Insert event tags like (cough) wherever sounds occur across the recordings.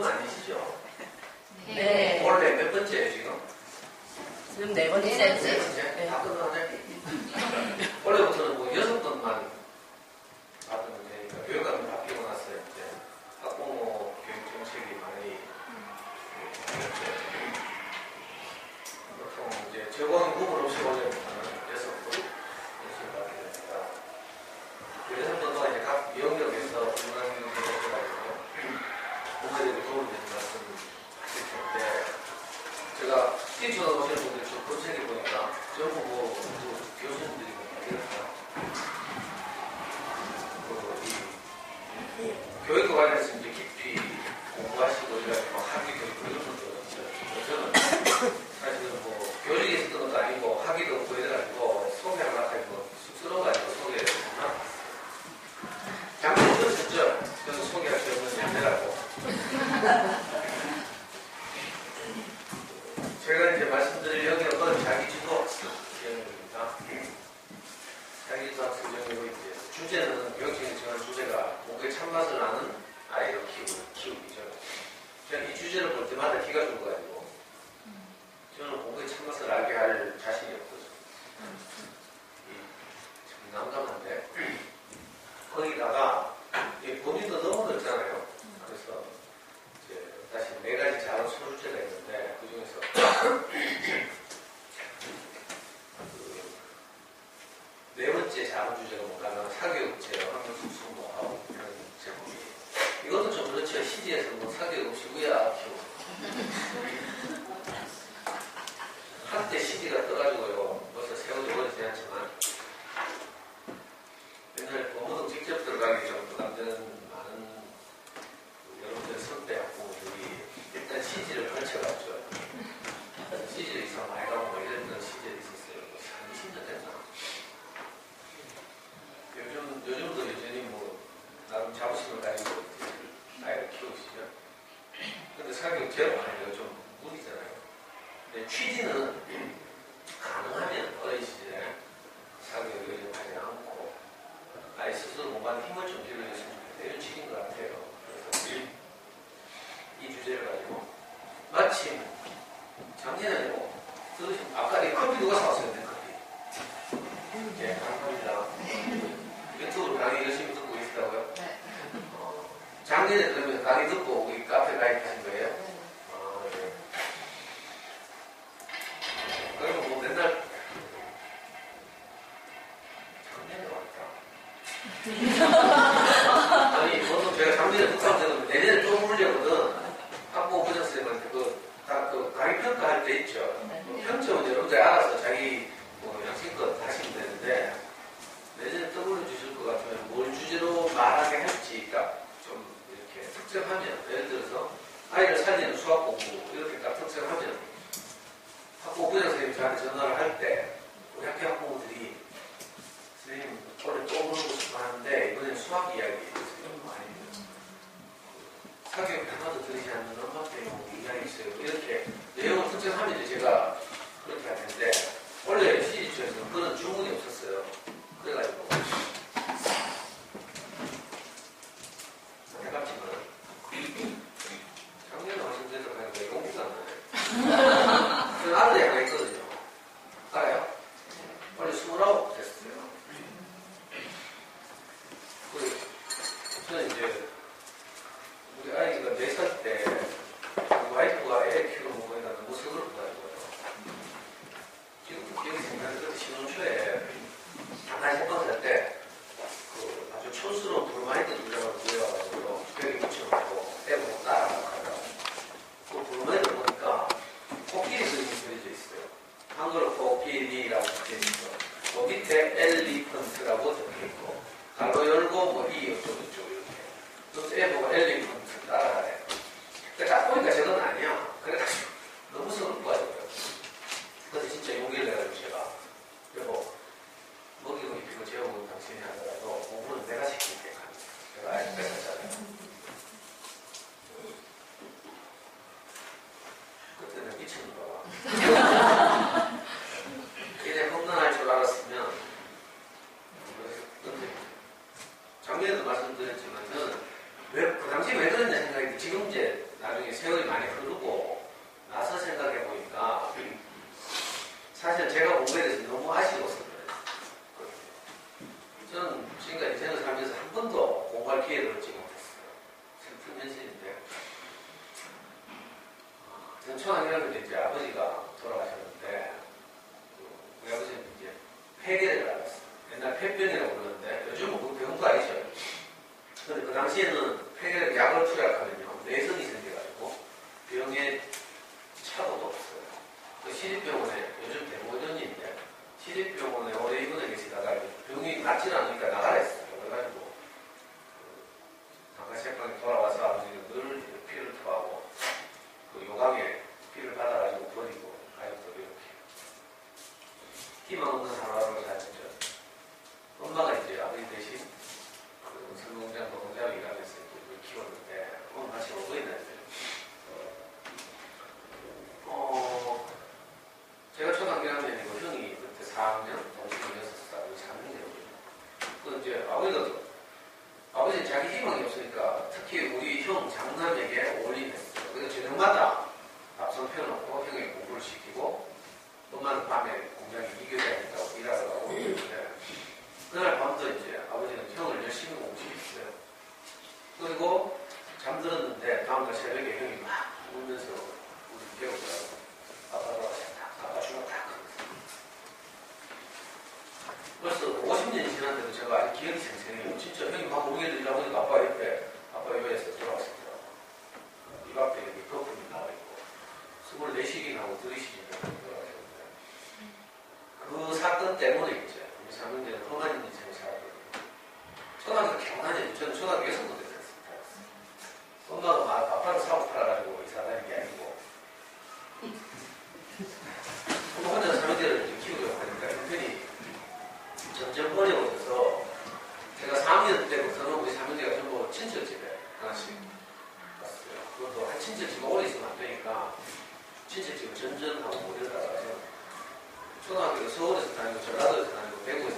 건 아니시죠? 네. 네. 원래 몇 번째예요, 지금? 지금 네 번째. 네 번째? 네. 아, 다 끝나네. 원래부터는 뭐 여섯 사실 하나도 들리지 않는 음악들이 굉장히 있어요. 이렇게 내용을 선정하면 제가 그렇게 하는데 원래 시리즈에서 그런 주문이 없었어요. 초등학교를 서울에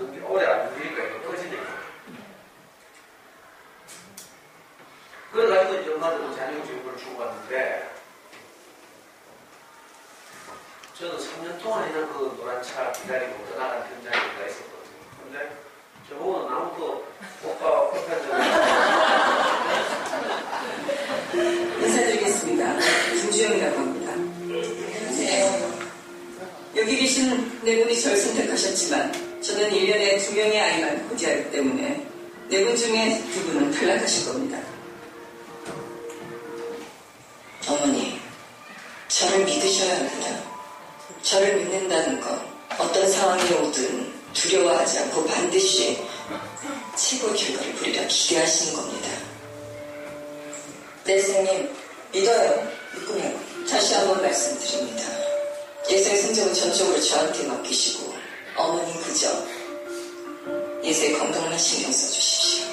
그렇게 오래 안 눌리니까 이거 꺼지니까. 그래가지고 이제 엄마들은 뭐 자녀 교육을 주고받는데, 저도 3년 동안이나 그 노란 차 기다리고 떠나간 현장에 가 있었거든요. 근데 저보고는 아무도 오빠와 폭탄 적이 없어요. 인사드리겠습니다. 김주영이라고 합니다. 네. 여기 계신 네 분이 저를 선택하셨지만 저는 1년에 두 명의 아이만 포기하기 때문에 네 분 중에 두 분은 탈락하실 겁니다. 어머니, 저를 믿으셔야 합니다. 저를 믿는다는 건 어떤 상황이 오든 두려워하지 않고 반드시 최고 결과를 부리라 기대하시는 겁니다. 네, 선생님. 믿어요. 믿고요. 다시 한번 말씀드립니다. 예상의 성적은 전적으로 저한테 맡기시고 어머니 그저 예수의 건강만 신경 써주십시오.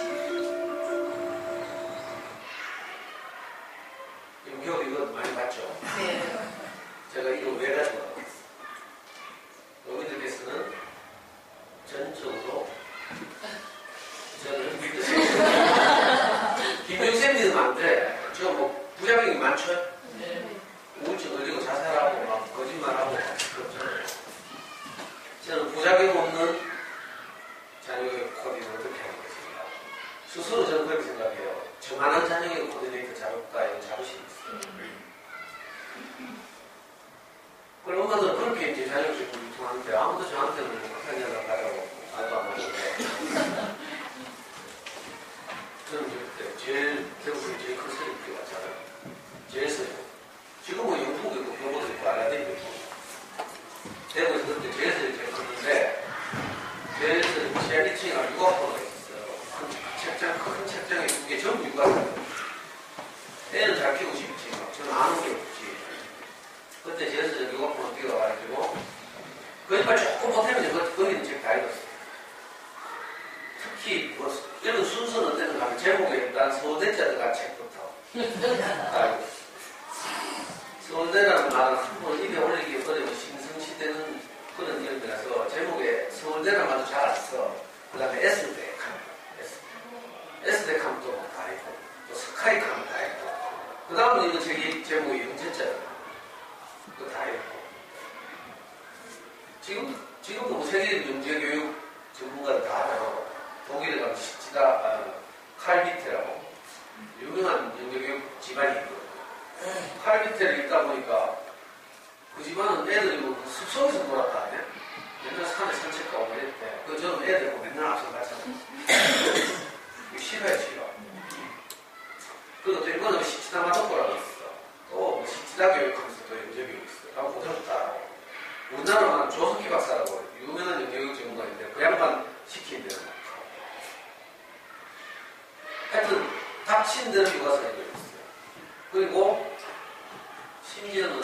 심지어는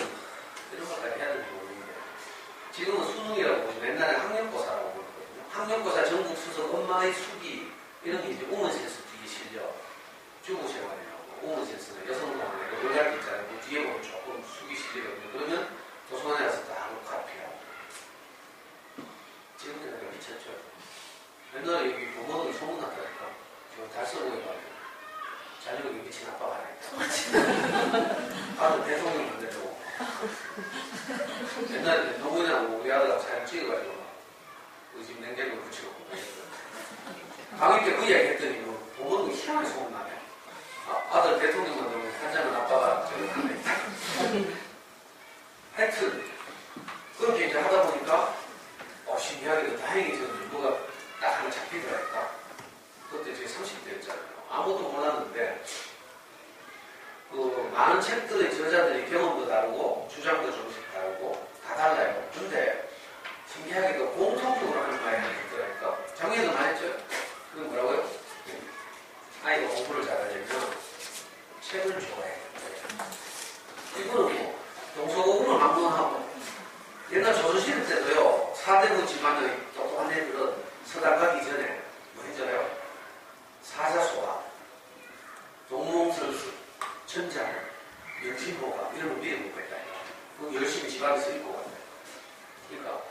이런 것까지 해야 될지 모르겠는데 지금은 수능이라고 옛날에 학력고사라고 부르거든요. 학력고사 전국 수석 엄마의 수기 이런 게 이제 우먼센스 뒤에 실려 주부생활이라고 우먼센스는 여성공학이라고 때 있잖아요. 그 뒤에 보면 조금 수기 실리거든요. 그러면 도서관에 가서 다 하고 카피하고 지금 생각해 미쳤죠. 옛날에 여기 부모들이 소문났다니까 지금 달성호에 가면 자녀가 아빠가 하나 있다. 아들 대통령 만들려고. 옛날에 노무현하고 우리 아들하고 사진 찍어가지고 우리 집 냉장고에 붙이고 강의 때 그 이야기 했더니 뭐 부모는 희한하게 소문나네. 아, 아들 대통령 만들고 한장은 아빠가 저기 있다. 하여튼 그렇게 이제 하다 보니까 어, 신기하게도 다행히 저는 뭐가 딱 하나 잡히더라니까. 그때 제 30대였잖아요. 아무도 몰랐는데 그 많은 책들의 저자들이 경험도 다르고 주장도 조금씩 다르고 다 달라요. 근데 신기하게도 공통적으로 하는 말이 있더라니까. 작년에도 말했죠. 그건 뭐라고요? 아이가 공부를 잘하려면 책을 좋아해야 된다. 이거는 뭐 동서고금을 한번 하고 옛날 조선시대 때도요 사대부 집안의 똑똑한 애들은 서당 가기 전에 뭐 했잖아요 사자소화 동몽설수 천장 명심호가 이런 거 미리 공부했다. 그거 열심히 집안에서 읽고 갔다. 그러니까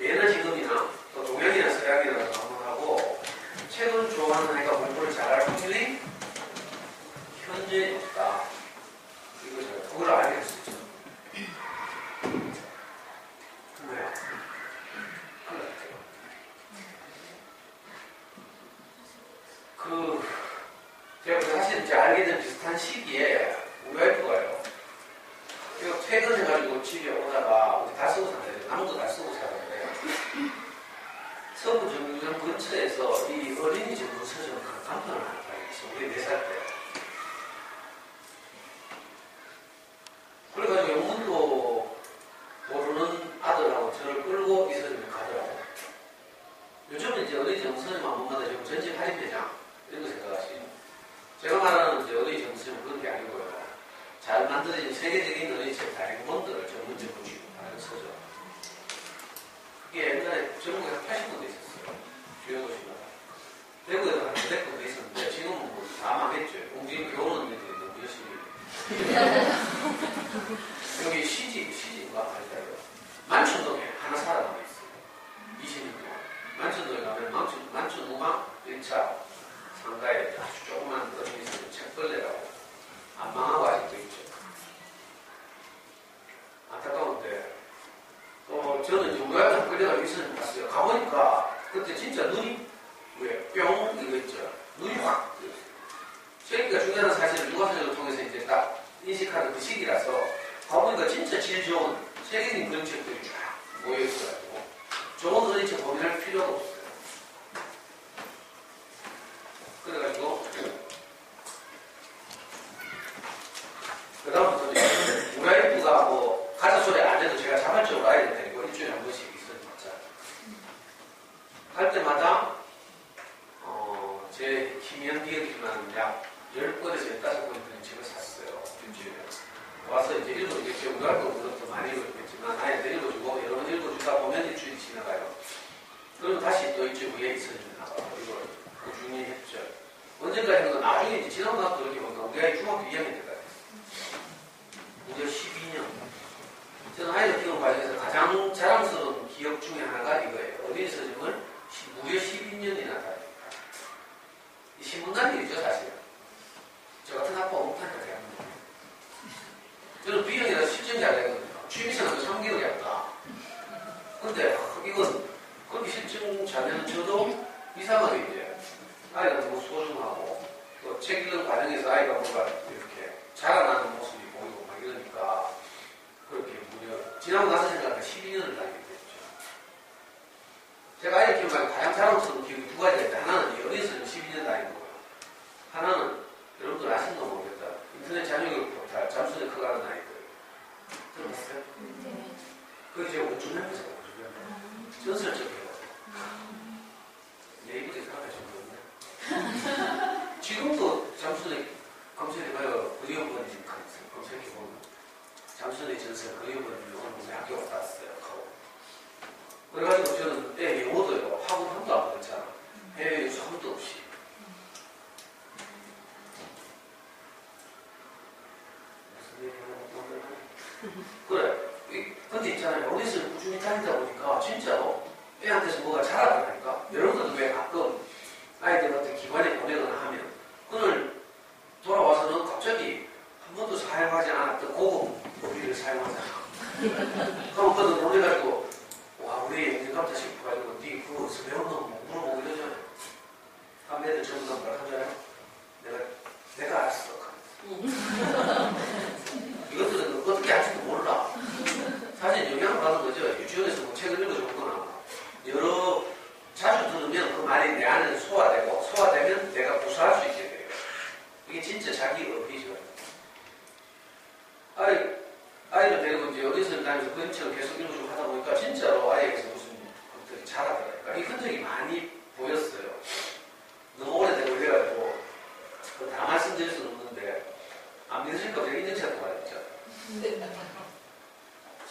예나 지금이나 또 동양이나 서양이나 한번 하고 책을 좋아하는 아이가 공부를 잘할 확률이 현재 없다. 이거 제가 그걸 됐었죠 왜요? 그렇대요. 그, 제가 사실 이제 알게 된 비슷한 시기에 우리 와이프가요. 이거 퇴근해가지고 집에 오다가 다 쓰고 살아요. 나무도 다 쓰고 살았는데 서부 정류장 근처에서 이 어린이 전문 서점 간판을 하나 발견했어. 우리 네 살 때. 그래가지고 영문도 모르는 아들하고 저를 끌고 이 서점에 가더라고. 요즘은 이제 어린이 전문 서점 한 번마다 지금 전집 할인대장 이런 거 생각하시죠. 제가 말하는 이제 전문 서점 그런 게 아니고요. 만들어진 세계적인 어린이책 다리본들을 전문적으로 취급하는 서적. 그게 옛날에 전국에 한 80군데 있었어요. 주요 도시마다. 대구에도 한 200군데 있었는데 지금은 뭐 다 망했죠. 공진 교원 애들이 너무 열심히. (laughs) 여기 시집, 시집과 아니다요. 만천동에 하나 살아남아 있어요. 20년 동안. 만천동에 가면 만천, 만천우방 1차 상가에 아주 조그만 어린이 있어요. 책벌레라고. 안 망하고 아직도 있죠. 안타까운데, 어, 저는 우리한테 끌려가 있었는 봤어요. 가보니까, 그때 진짜 눈이, 왜, 뿅, 이거 있죠. 눈이 확, 세계가 중요한 사실을 육아사전을 통해서 이제 딱 인식하는 그 시기라서, 가보니까 진짜 질 좋은 세계적인 그런 책들이 쫙 모여있어가지고, 좋은 어린이책 고민할 필요가 없어요. 그래가지고, 그 다음부터 우리 아이프가 뭐 가사 소리 안 해도 제가 자발적으로 아이를 데리고 일주일에 한 번씩 있었죠. 할 때마다 어, 제 기억이지만 약 10권에서 15권 되는 책을 샀어요. 일주일에. 와서 이제 읽어주겠죠. 우리 아이도 물론 더 많이 읽어주겠지만 아이들 읽어주고 여러 번 읽어주다 보면 일주일이 지나가요. 그럼 다시 또 일주일 후에. 이걸 꾸준히 했죠. 언젠가는 나중에 이제 나서 그렇게 보니까 우리 아이 중학교 2학년 때까지 무려 12년. 저는 아이를 키우는 과정에서 가장 자랑스러운 기억 중에 하나가 이거예요. 어린이 서점을 시- 무려 12년이나 다녔다. 이 신문단 일이죠, 사실. 저 같은 제가 하는 거예요. 저는 B형이라 실전 잘 되거든요. 취미생활도 3개월이 왔다. 근데 이건 그렇게 실증 잘 되는 저도 이상하게 이제 아이가 너무 소중하고 또 책 읽는 과정에서 아이가 뭔가 이렇게 자라나는 모습이 보이고 막 이러니까 그렇게 무려 지나고 나서 생각하니까 12년을 다니게 됐죠. 제가 아이를 키우면 가장 자랑스러운 기억이 두 가지가 있는데 하나는 이 어린이집을 12년 다닌 거고요. 하나는 여러분들 아시는 거 모르겠다. 인터넷 자녀교육 포탈 잠수의 커가는 아이들 들어봤어요? 그게 제가 우주면에서 전설적이에요. 네이버에 생각하시면 되는데 (laughs) 지금도 잠수의 검색해봐요. 그리어버린 검색해보면 잠수의 전설 그리어버린 영어는 학교 갔다 왔어요. 가고. 그래가지고 저는 애 영어도요. 학원 한 번도 안 보냈잖아. 해외 유수 한 번도 없이. 그래. 이- 근데 있잖아요. 어디서 꾸준히 다니다 보니까 진짜로 애한테서 뭐가 자라더라니까. 여러분들도 왜 가끔 아이들 어떤 기관에 보내거나 하면 오늘 돌아와서는 갑자기 한 번도 사용하지 않았던 고급 우리를 사용하잖아. (laughs) 그럼 그도 놀래가지고 와 우리 영감자 싶어가지고 니 그거 배운 거 물어보고 이러잖아요. 그럼 애들 전부 다 뭐라 하잖아요. 내가 내가 알았어. 이것들은 어떻게 할지도 몰라. 사실 영향을 받은 거죠. 유치원에서 뭐 책을 읽어주는 거나 여러 자주 들으면 그 말이 내 안에 소화되고 소화되면 내가 구사할 수 있게 돼요. 이게 진짜 자기 의지죠. 아이, 아이를 데리고 이제 어린이집을 다니면서 책을 계속 읽어주고 하다 보니까 진짜로 아이에게서 무슨 것들이 자라더라니까. 이 흔적이 많이 보였어요. 너무 오래되고 이래가지고 그거 다 말씀드릴 수는 없는데 안 믿으실까 제가 인증샷도 말했죠.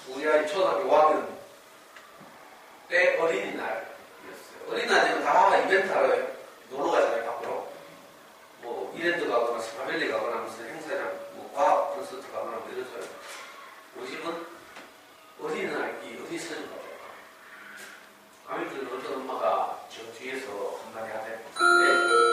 우리 아이 초등학교 5학년 때 어린이날 어린이날 되면 다 이벤트 하러 놀러 가잖아요, 밖으로. 뭐, 이랜드 가거나 스파밸리 가거나 무슨 행사장, 뭐, 과학 콘서트 가거나 뭐 이러죠. 집은 어린이날, 이 어린이 서점 가요. 아무튼 어떤 엄마가 저 뒤에서 한마디 하대. 네.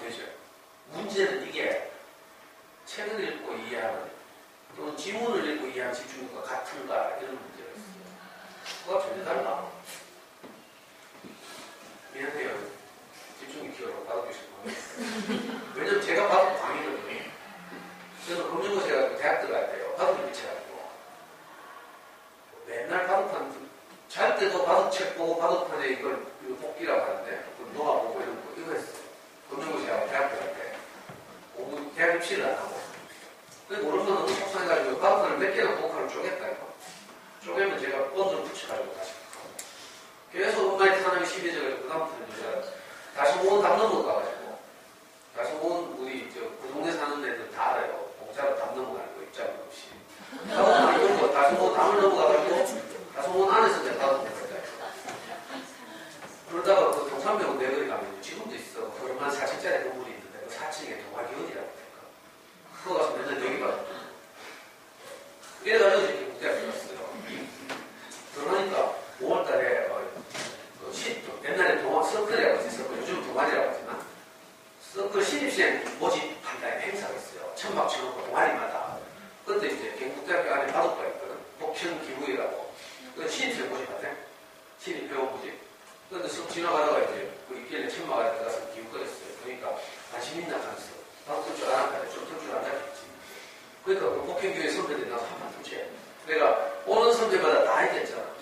되죠. 문제는 이게 책을 읽고 이해하는 또는 지문을 읽고 이해하는 집중력과 같은가 이런 문제가 있어요. 그거 전혀 달라. 미안해요. 집중이 길어서 받아주시고. 왜냐면 제가 바둑 광이거든요. 저는 검정고시 해가지고 대학 들어갈 때요. 바둑을 미쳐가지고. 맨날 바둑판, 잘 때도 바둑책 보고 바둑판에 이걸 이거 뽑기라고 하는데, 그걸 놓아보고 이런 거, 이거 했어 요. 검정고시 하고 대학 들어갈 때. 공부, 대학 입시를 안 하고. 근데 너무 속상해가지고 바둑판을 몇 개나 복화를 쪼갰다, 이거. 쪼개면 제가 본드를 붙여가지고 다시. 계속 엄마의 탄압이 심해져가지고 그다음부터는 제가 다시 모은 담 넘어 가가지고 다시 모은 우리 저그 동네 사는 애들 다 알아요. 공짜로 담 넘어가는 거 입장 없이. 다시 모은 담을 넘어가가지고 다시 모은 안에서 내가. 그러다가 그 동산병원 내거리 가면 지금도 있어. 그러면 4층짜리 건물이 있는데 그 4층에 동학이 어디라고 할까. 그거 가서 맨날 여기 받았 이래가지고 이렇게 국대학교 갔어요. 그러니까 5월 달에 어, 그 시, 옛날에 동학 서클이라고 했었고 요즘 동아리라고 하지만 서클 신입생 모집 한다 행사가 있어요. 천막 쳐놓고 동아리마다. 그때 이제 경북대학교 안에 바둑가 있거든. 복천 기부이라고. 그 신입생 모집한대. 신입 배우 모집. 근데 쓱 지나가다가 이제 그 있길래 천막 안에 들어가서 기부거렸어요. 그러니까 관심 있나 하면서 바둑 쓸줄 알았는데 좀쓸줄 안다겠지. 그러니까 그 복행교회 선배들이 나서 한판 투지해. 내가 오는 선배마다 다 했겠잖아.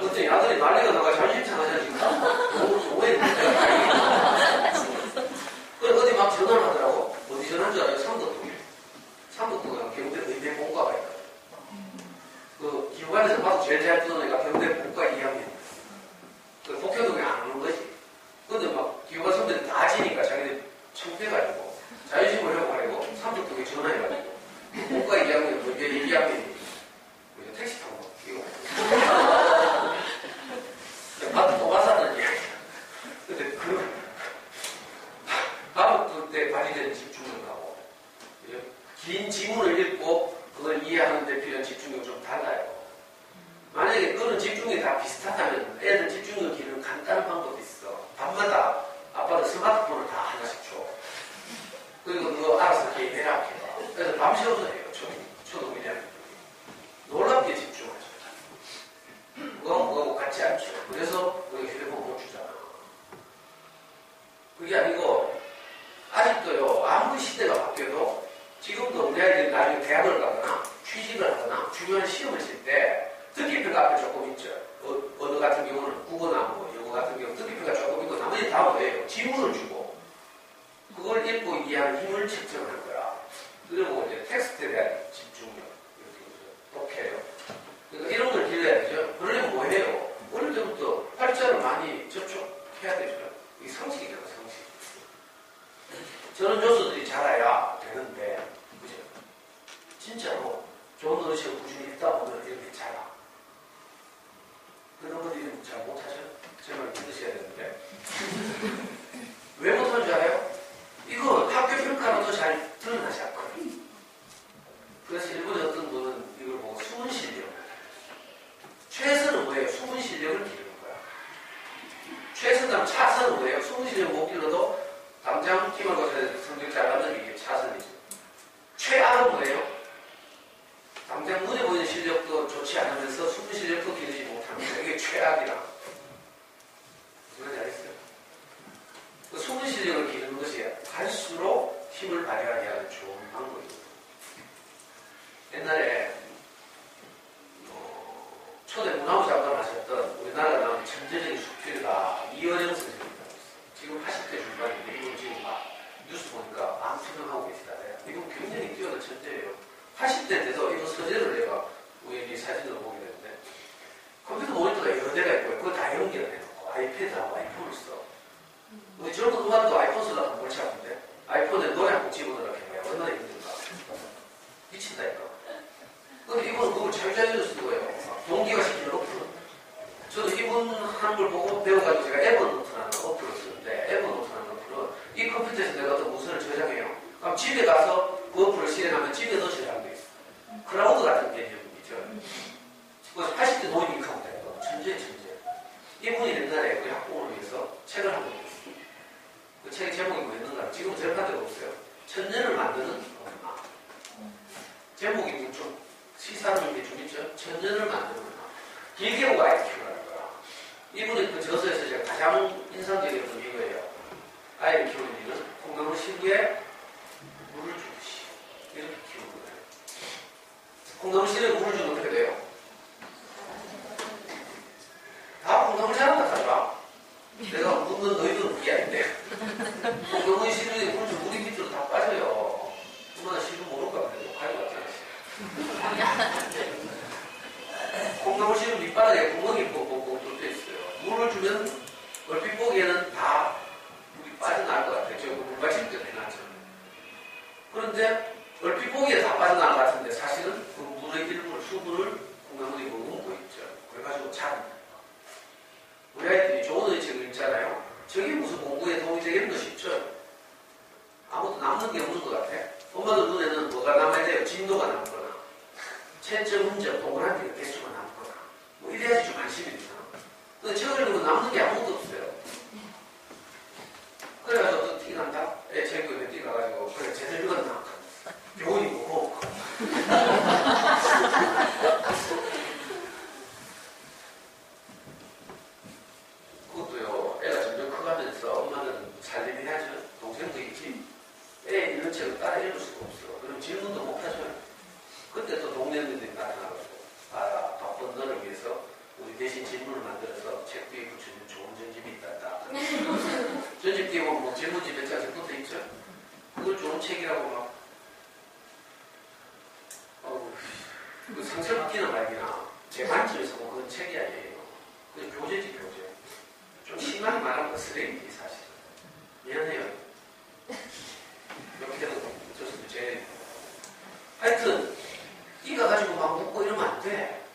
그랬더니 아들이 난리가 나가 자존심 상하자니까 너무 오해했는데 그래 어디 막 전화를 하더라고 어디 전화한 줄 알아요? 삼덕동에 삼덕동에 경대 의대 본과가 있다 그 기후관에서 봐도 제일 잘 뜨는 애가 경대 본과 2학년 그 복현동에 안 오는 거지 근데 막 기후관 선배들 다 지니까 자기들 창피해가지고 자존심을 회복하려고 삼덕동에 전화해가지고 본과 2학년 그 의대 2학년이 택시 타고 이거 밥도 뽑아사는 이야기야. 근데 그, 밥을 때 발휘되는 집중력 하고, 긴 지문을 읽고 그걸 이해하는 데 필요한 집중력 좀 달라요. 만약에 그런 집중력이 다 비슷하다면 애들 집중력 기르는 간단한 방법이 있어. 밤마다 아빠들 스마트폰을 다 하나씩 줘. 그리고 그거 알아서 게임해라. 해봐. 그래서 밤새워서 해요. 초, 초등이냐. 놀랍게 집중하죠. 그거하고 그거하고 같지 않죠. 그래서 우리가 휴대폰 못 주잖아. 그게 아니고, 아직도요, 아무리 시대가 바뀌어도, 지금도 우리 아이들이 나중에 대학을 가거나, 취직을 하거나, 중요한 시험을 칠 때, 듣기평가 앞에 조금 있죠. 어, 언어 같은 경우는 국어나 뭐, 영어 같은 경우 듣기평가 조금 있고, 나머지 다 뭐예요? 지문을 주고, 그걸 읽고 이해하는 힘을 측정하는 거야. 그리고 이제 텍스트에 대한 집중력, 이렇게 독해요. 그러니까 이런 걸 길러야 되죠. 그러려면 뭐 해요? 어릴 때부터 팔자를 많이 접촉해야 되죠. 이 상식이잖아, 상식. 저런 요소들이 자라야 되는데, 그죠? 진짜로 좋은 어르신을 꾸준히 읽다 보면 이렇게 자라. 그런 분들이 잘 못하죠? 제발 믿으셔야 되는데. (laughs) 왜 못하는 줄 알아요? 이거 예. 하여튼, 이거 가지고 막 웃고 이러면 안 돼.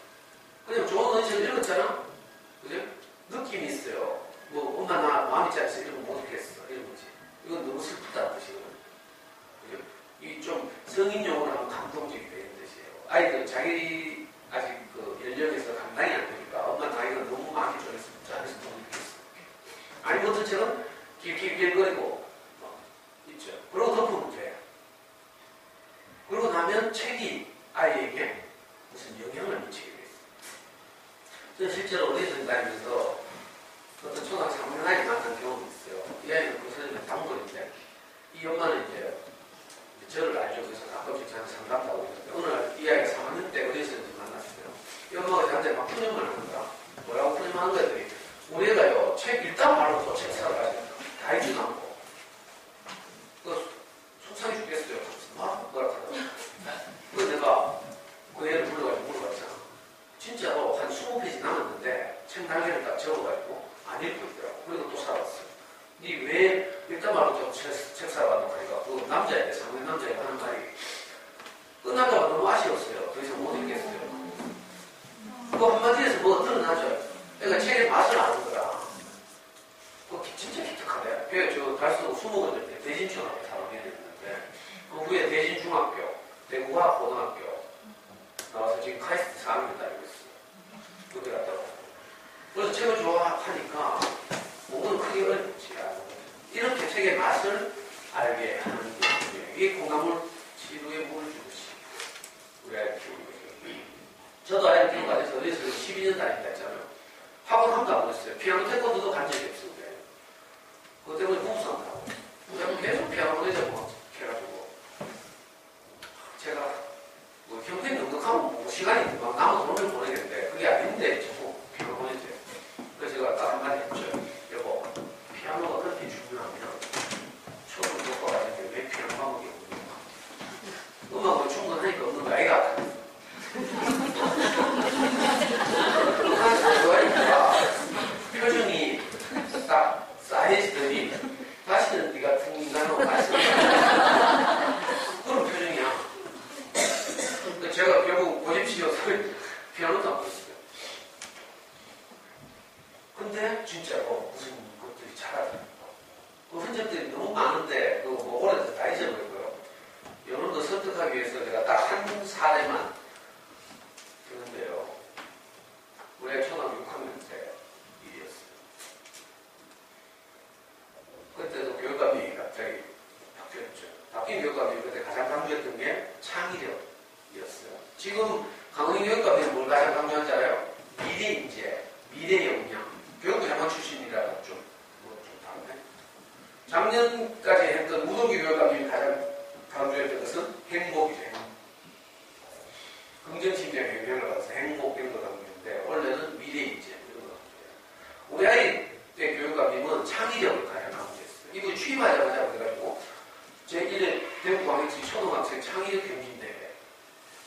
창의적 경진대회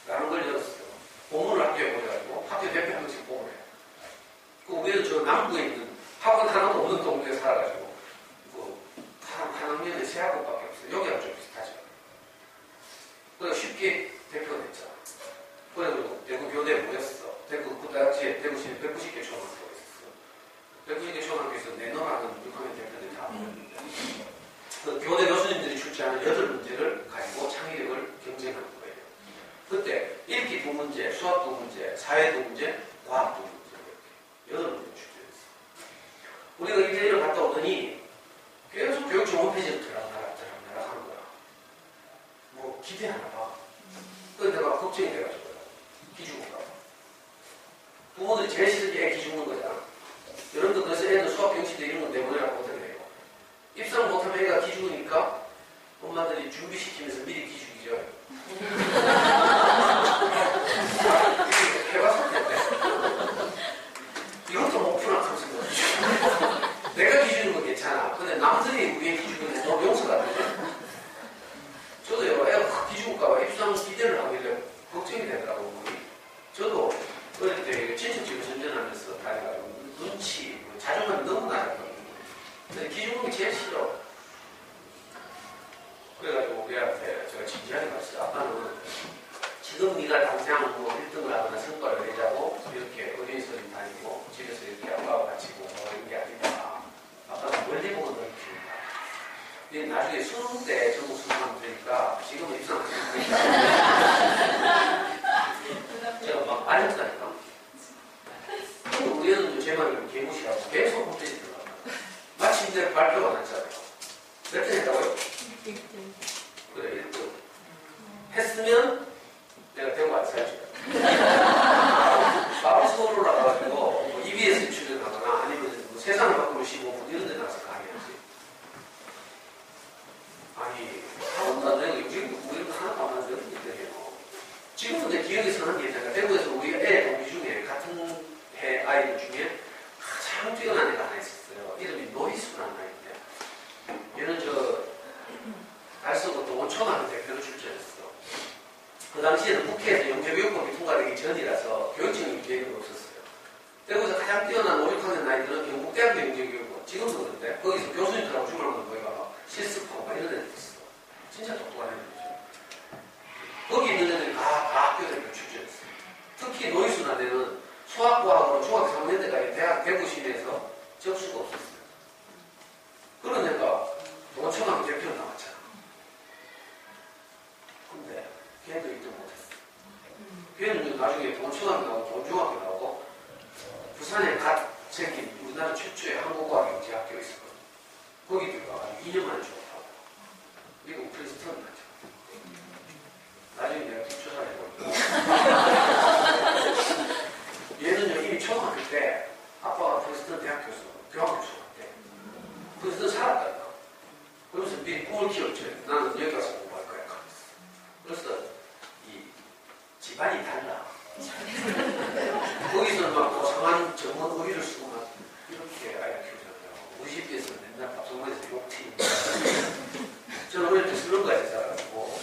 라는 걸 열었어요. 고문을 학교에 보내가지고 학교 대표 한 명씩 고문해요. 그 위에서 저 남부에 있는 학원 하나도 없는 동네에 살아가지고 집안이 달라. 거기서 막 고상한 정원 우리를 쓰고 막 이렇게 아이 키우잖아요. 우리 집에서 맨날 밥상에서 욕튀 저는 어릴 때 슬럼가에서 살아가지고.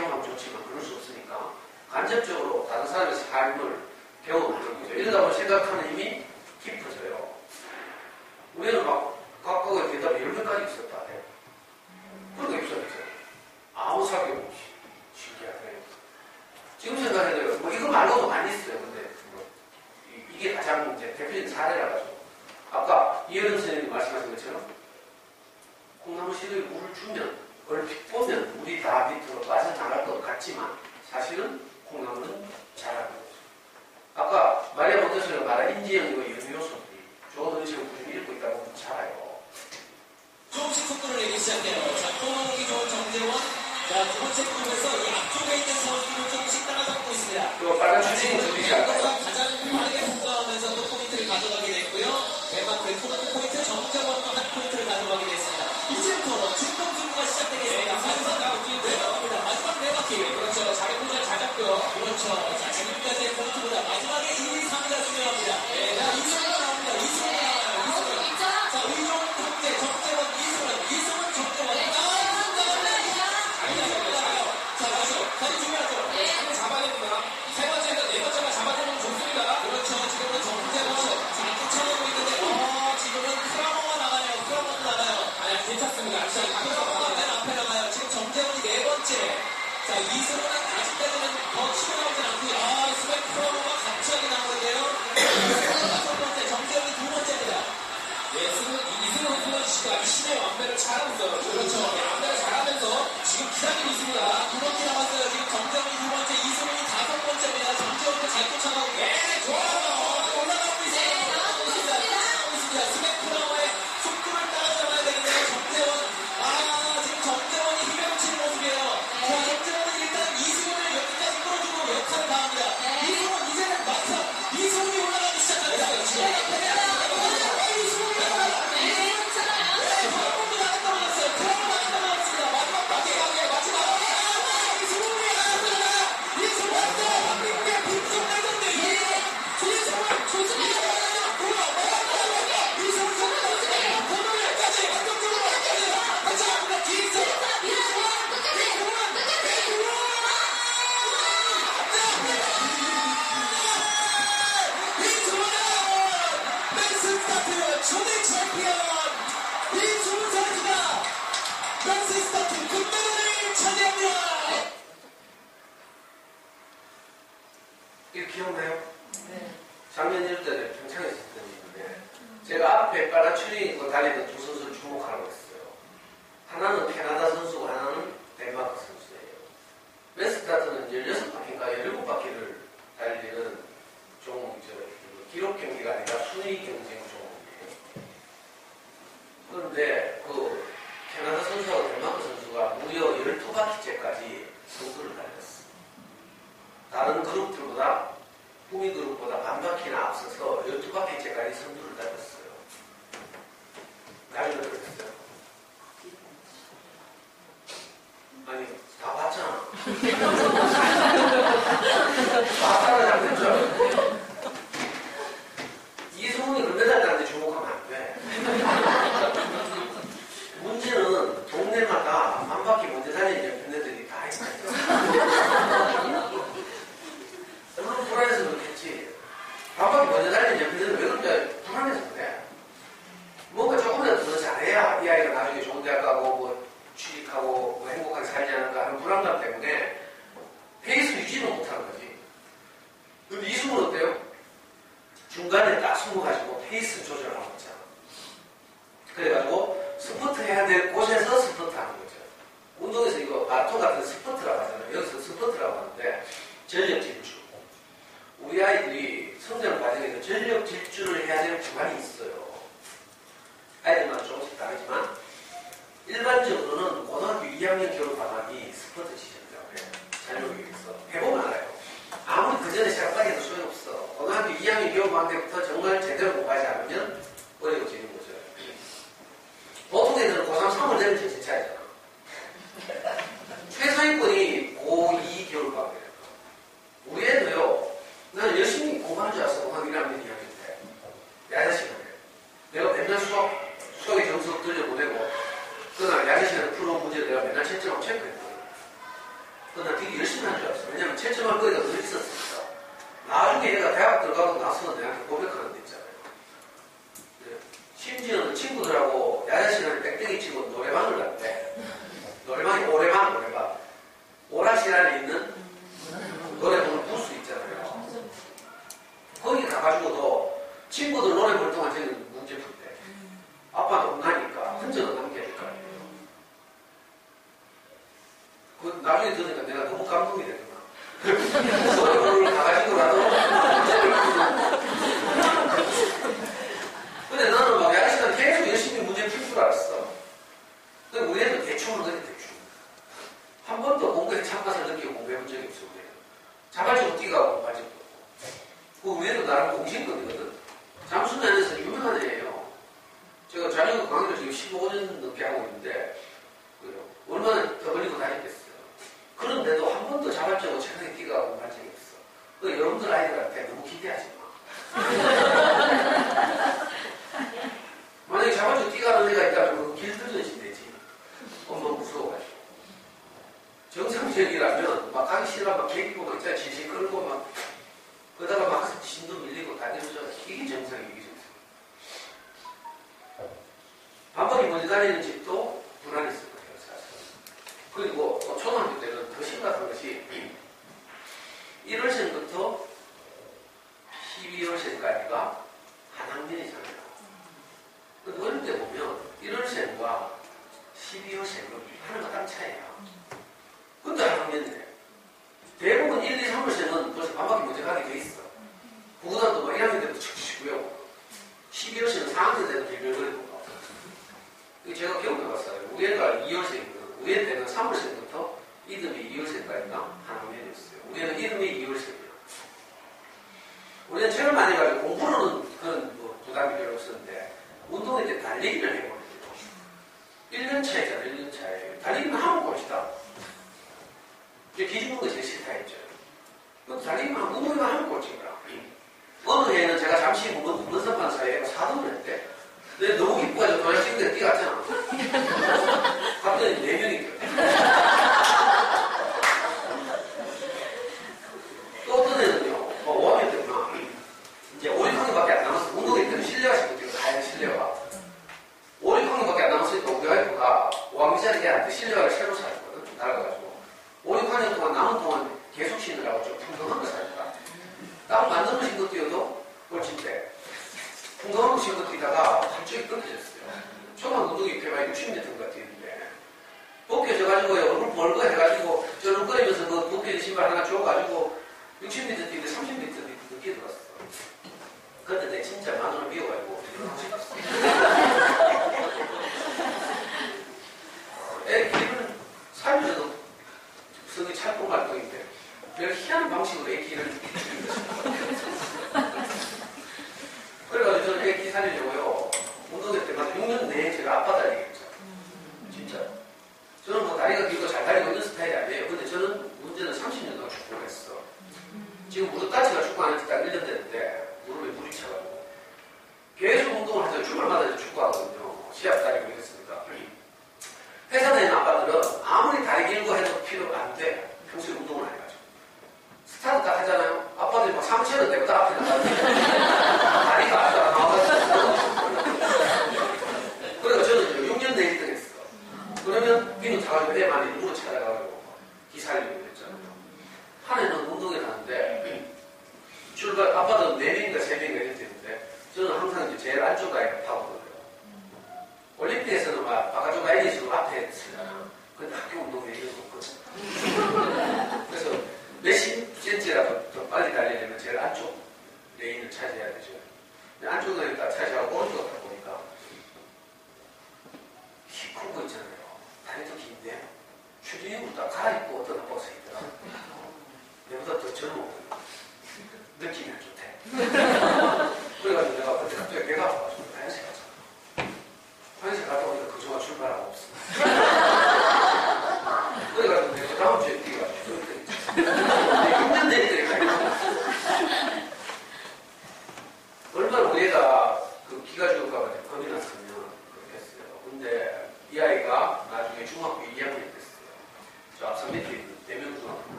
경험하면 좋지만 그럴 수 없으니까 간접적으로 다른 사람의 삶을 경험하는 거죠. 이러다 보면 생각하는 힘이 깊어져요. 우리는 막 각각의 대답이 열 가지 있었다. 그런 게 없었어요. 아무 사기 없이. 신기하네. 지금 생각해도 뭐 이거 말고도 많이 있어요. 근데 뭐 이게 가장 문제. 대표적인 사례라가지고. 아까 이혜은 선생님이 말씀하신 것처럼 콩나무 씨를 물을 주면 얼핏 보면 우리 다 밑으로 빠져나갈 것 같지만 사실은 콩나물은 잘하고 아까 마리아 모태스가 말한 인지형이고 영유효소들이 좋은 의식을 꾸준히 읽고 있다고 잘 자라요. 조금씩 속도를 내기 시작해요. 자, 콩나물기 좋은 정재원. 자, 두 번째 그룹에서 이 앞쪽에 있는 선수를 조금씩 따라잡고 있습니다. 그리고 빨간 주인공 준비지 않나요? 가장 빠르게 성과하면서 또 포인트를 가져가게 됐고요. 대박 그 포인트 정재원과 한 포인트를 가져가게 됐습니다. 그렇죠. 자기 포즈를 잘 잡고요. 그렇죠. 자, 지금까지의 포인트보다 마지막 다 따라잡혔죠?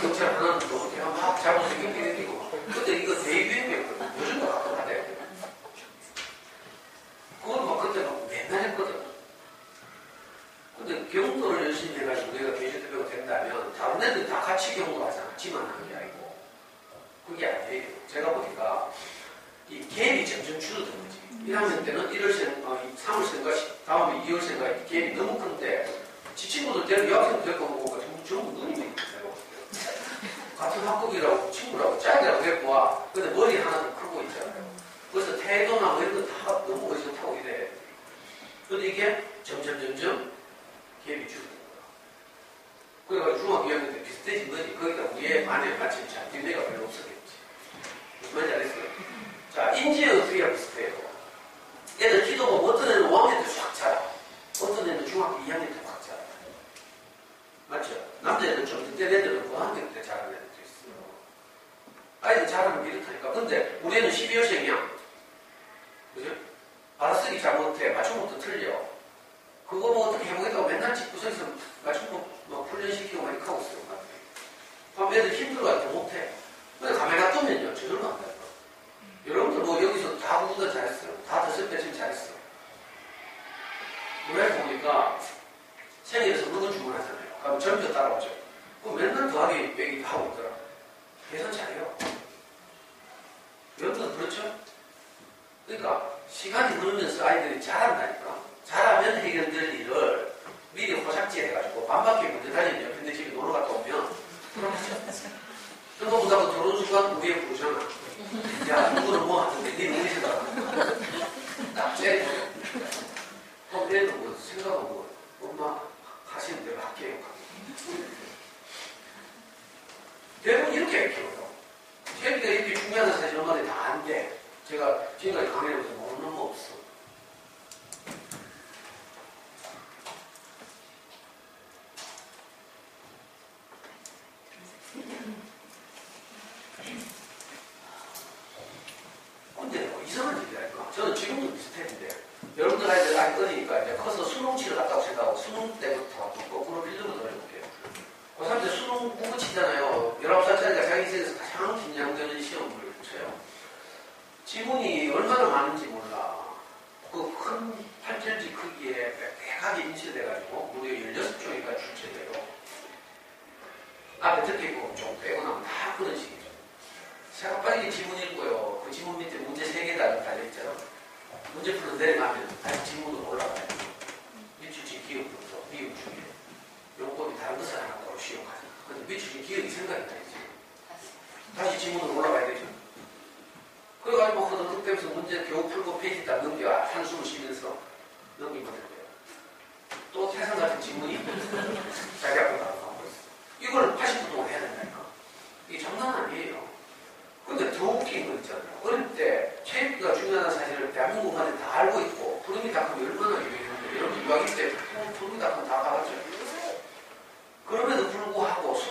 경찰 하나는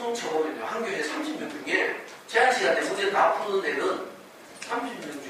보통 적으면요. 한 교회에 30명 중에 제한 시간 내 문제 다 푸는 애는 30명 중에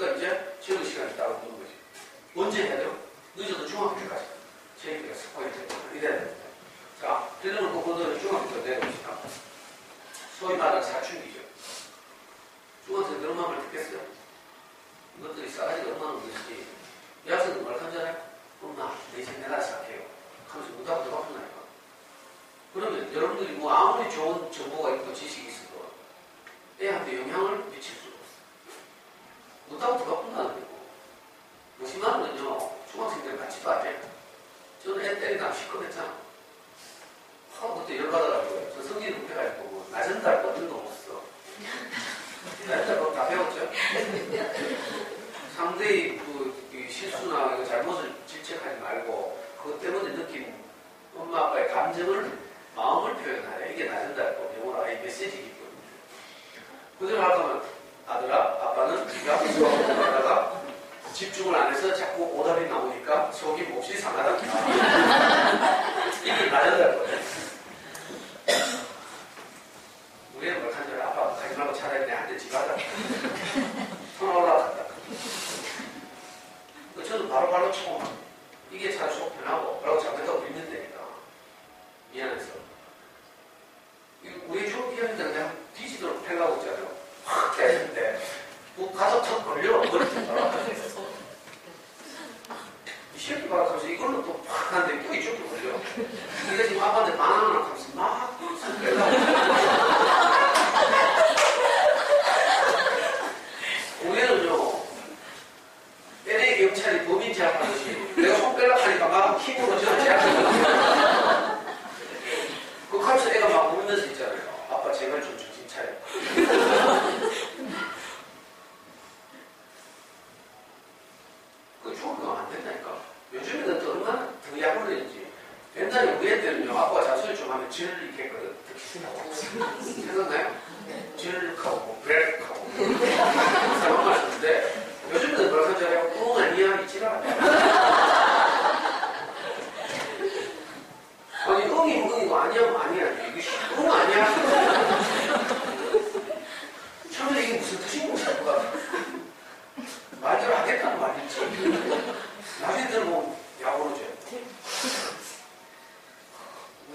그러니까 이제 체육 시간이 따로 오는 거지. 언제 해야 돼요? 늦어도 중학교까지. 체육이가 습관이 되고 이래야 됩니다. 자, 그러면 뭐 그거는 중학교 내려옵시다. 소위 말하는 사춘기죠. 중학생 그런 마음을 듣겠어요? 이것들이 싸가지가 얼마나 없는지. 여학생도 말하잖아요. 엄마, 내 인생 내가 시작해요. 하면서 문답 들어가잖아요. 그러면 여러분들이 뭐 아무리 좋은 정보가 있고 지식이 있어도 애한테 영향을 미칠 수 누가 혼나는 거는요, 중학생들 같지도 않아요. 저는 애 때리다 시끄럽잖아. 하고 그때 열받아가지고, 저 성질 급해가지고, 뭐, 낮은 달 뻗은 거 없어. 낮은 달 뻗다 배웠죠? (laughs) 상대의 그, 이 실수나 잘못을 질책하지 말고, 그것 때문에 느낀 엄마 아빠의 감정을, 마음을 표현하래. 이게 낮은 달 뻗, 영어로 아이 메시지이기 때문에. 그대로 할 거면, 아들아, 아빠는 네가 수학을 하다가 집중을 안 해서 자꾸 오답이 나오니까 속이 몹시 상하다. 이걸 낮아야 거든. 우리는 뭘한 줄 아빠 가지 말고 차라리 내한테 집하자. 손 올라갔다. 그 저도 바로바로 치고 이게 속 편하고 그러고 잘못하고 믿는다니까. 미안해서. 이거 우리 초기하니까 그냥 뒤지도록 패가고 있잖아요. 확 깨는데 뭐 가서 턱 걸려. 머리통가. 이 새끼 하면서 이걸로 또팍 하는데 또 이쪽도 걸려. 이게 지금 아빠한테 바나나 하면서 막. 우리는요, LA 경찰이 범인 제압하듯이 내가 손 빼려고 하니까 막 힘으로 저를 제압하거든요. 그 하면서 애가 막 울면서 있잖아요. 아빠 제발 좀 정신 차려. 그 좋으면 안 된다니까. 요즘에는 또 얼마나 더 약올리는지. 옛날에 우리 애때는요, 아빠가 자수를 좀 하면 쥐를 이렇게 했거든. 특히 신나고. 생각나요? 뭐 브레이크하고. 잘못 말했는데, 요즘에는 뭐라 하지 않아요? 응, 아니야, 이지라. 아니, 응이면 응이고, 아니야면 아니야. 이게 씨, 응, 아니야. 처음에 이게 무슨 뜻인지 모르겠다. 말대로 하겠다는 말이지. 나중에 들으면 야구로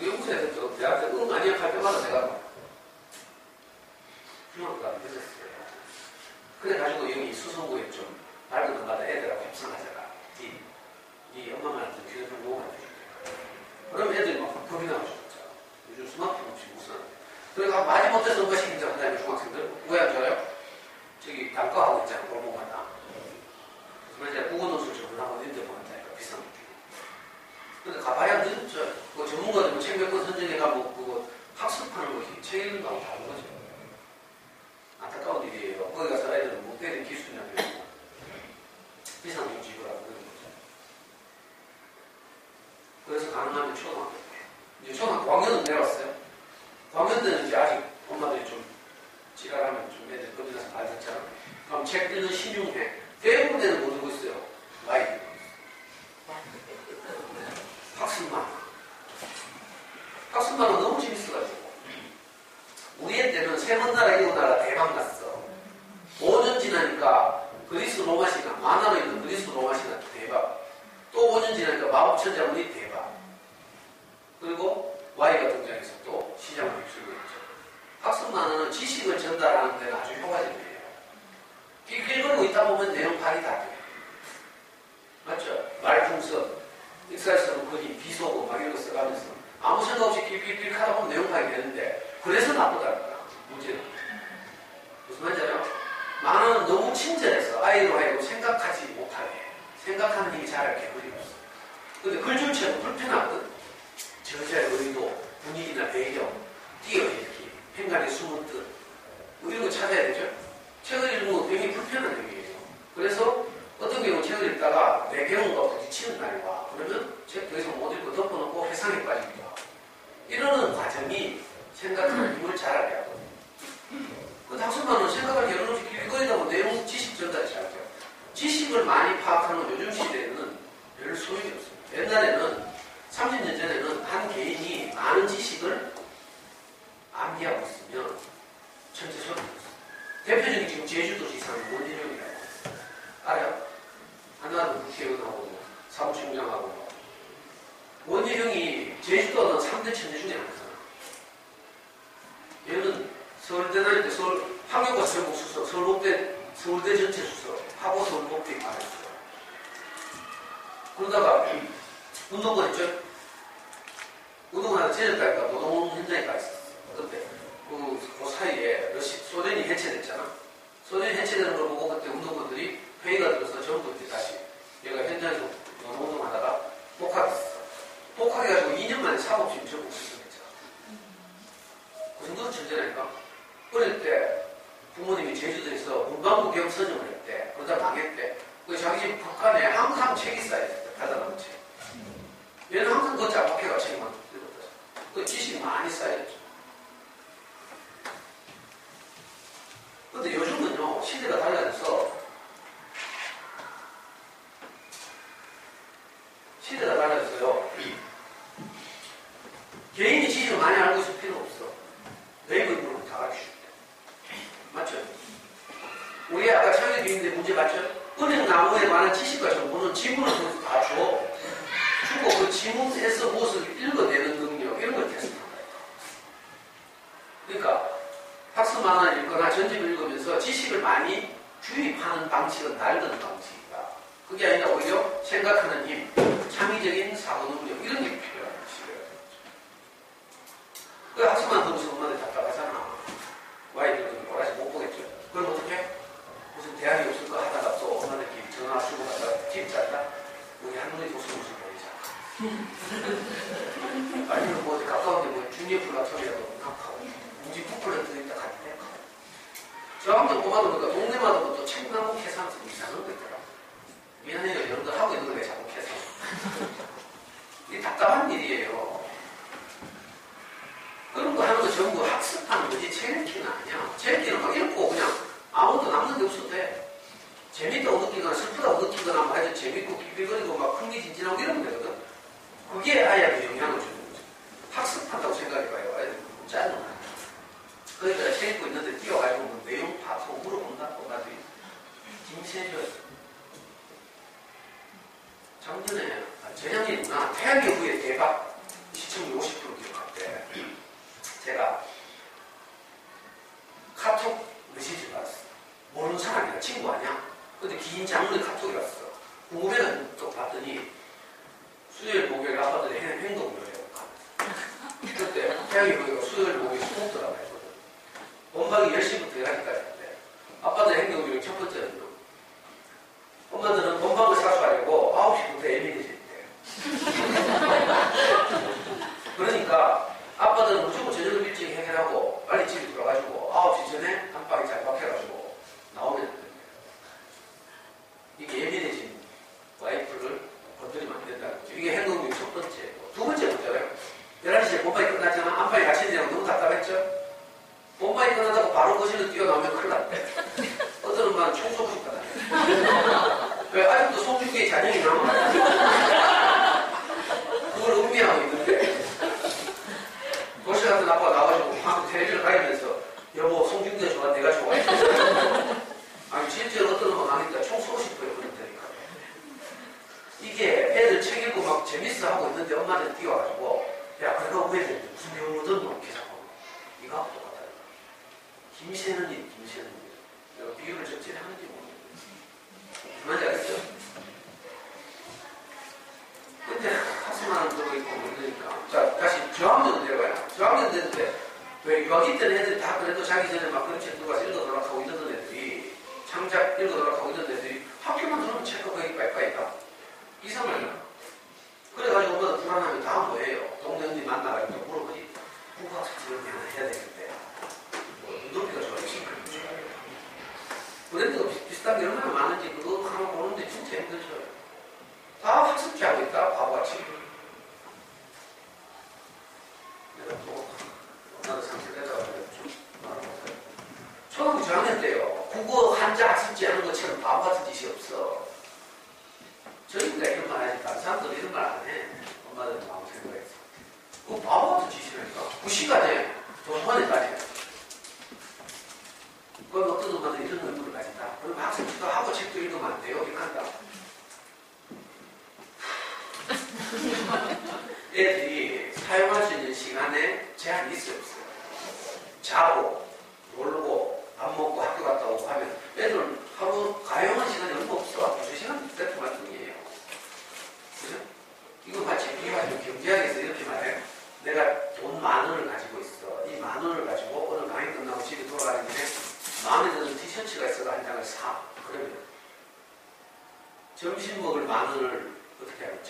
죠. 우리 연구소에서 내한테 응 아니야 할 때마다 내가 훌륭한가 늦었어요. 그래가지고 여기 수성구에 좀 밝은 데마다 애들하고 협상하자가. 이, 이 엄마만한테 휴대폰 모으면 되줄게. 그럼 애들이 막 겁이 나가지고 진짜. 요즘 스마트폰 없이 못 사는데. 그러니까 많이 못해서 뭔가 시킨다 한다면 중학생들. 왜안 좋아요? 저기 단과하고 있잖아, 골목마다. 그래서 이제 우건 옷을 주문하고 있는데 보니까 비싼 거. 근데 가봐야 늦었죠. 그 전문가들 뭐 책몇권 선정해가 뭐 그거 학습하는 거, 책 읽는 거하고 다른 거죠. 안타까운 일이에요. 거기 가서 애들은 못 배는 기술이나 배우고 비싼 돈 지불하고 그러는 거죠. 그래서 가능하면 초등학교 때. 이제 초등학교 광년은 내려왔어요. 광년 때는 이제 아직 엄마들이 좀 지랄하면 좀 애들 겁이 나서 말 듣잖아. 그럼 책 읽는 신용해. 대부분 애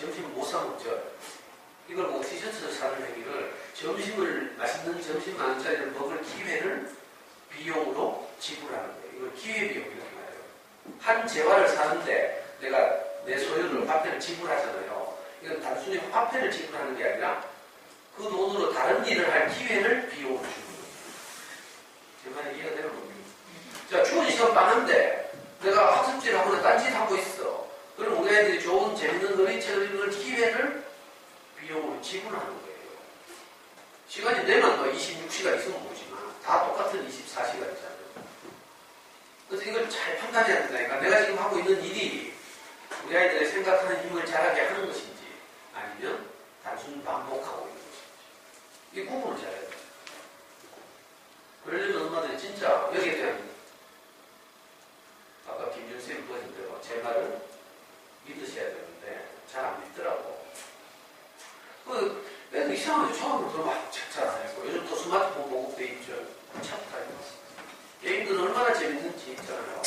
점심 못 사 먹죠. 이걸 뭐 티셔츠를 사는 행위를 점심을 맛있는 점심 만 원짜리를 먹을 기회를 비용으로 지불하는 거예요. 이걸 기회비용 이렇게 말해요. 한 재화를 사는데 내가 내 소유를 화폐를 지불하잖아요. 이건 단순히 화폐를 지불하는 게 아니라 그 돈으로 다른 일을 할 기회를 비용으로 주는 거예요. 제 말이 이해가 되는 겁니다. 자, 추운 시간 많은데 내가 학습지를 하고 딴짓 하고 있어. 그럼 우리 애들이 좋은 재밌는 놀이 책을 읽을 기회를 비용으로 지불하는 거예요. 시간이 되면 뭐 26시간 있으면 모지만 다 똑같은 24시간이잖아요. 그래서 이걸 잘 판단해야 된다니까. 내가 지금 하고 있는 일이 우리 아이들의 생각하는 힘을 자라게 하는 것인지 아니면 단순 반복하고 있는 것인지. 이 구분을 잘해야 돼요. 그러려면 엄마들이 진짜 여기에 대한 아까 김준 쌤이 보신 대로 제 말을 믿으셔야 되는데 잘 안 믿더라고. 그, 애들 이상하게 처음으로 들어막 잘안 했고 요즘 또 스마트폰 보고 돼 있죠. 참다 게임들은 얼마나 재밌는지 있잖아요.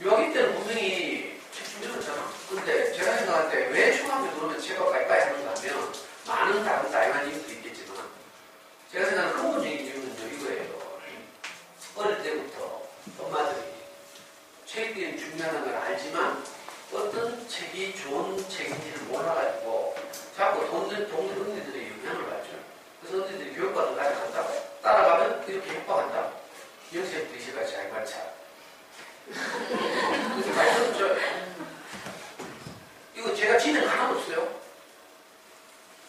유아기 때는 분명히 책 준비했잖아. 근데 제가 생각할 때 왜 초등학교 들어오면 책을 빨리빨리 하는가 하면 많은 다른 다양한 이유도 있겠지만 제가 생각하는 근본적인 이유는 이거예요. 어릴 때부터 엄마들이 책이 중요한 걸 알지만 어떤 책이 좋은 책인지를 몰라가지고 자꾸 동네, 동네 언니들의 영향을 받죠. 그래서 언니들이 교육과도 따라간다. 따라가면 이렇게 협박한다. 영세부터 이제까지 잘 가르쳐. 그래서 들었죠. 이거 제가 진행 하나도 없어요.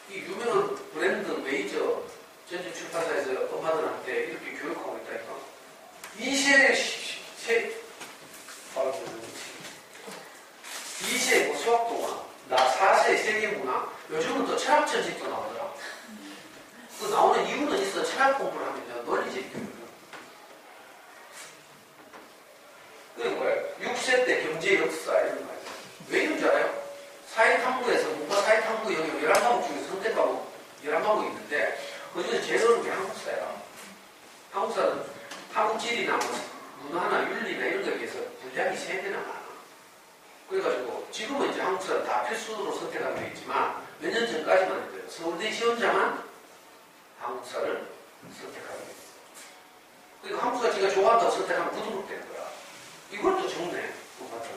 이 유명한 브랜드 메이저 전집 출판사에서 엄마들한테 이렇게 교육하고 있다니까. 이 시대 의 시- 세, 바로 이 시대 뭐 수학 동화, 나 4세 세계문화, 요즘은 또 철학 전집도 나오더라. 그 나오는 이유는 있어. 철학 공부를 하면요. 논리적 뭐예요? 6세 때 경제 역사 이런 거 알죠? 왜 이런 줄 알아요? 사회탐구에서 문과 사회탐구 영역 11과목 중에 선택 과목 11과목이 있는데 그 중에 제일 어려운 게 한국사야. 한국사는 한국지리나 뭐 문화나 윤리나 이런 거에 비해서 분량이 세 배나 많아. 그래가지고 지금은 이제 한국사를 다 필수로 선택하게 돼 있지만 몇 년 전까지만 해도요. 서울대 지원자만 한국사를 선택하게 돼 있어. 그러니까 한국사 지가 좋아한다고 선택하면 부등록되는 거야. 이걸 또 적네. 엄마들.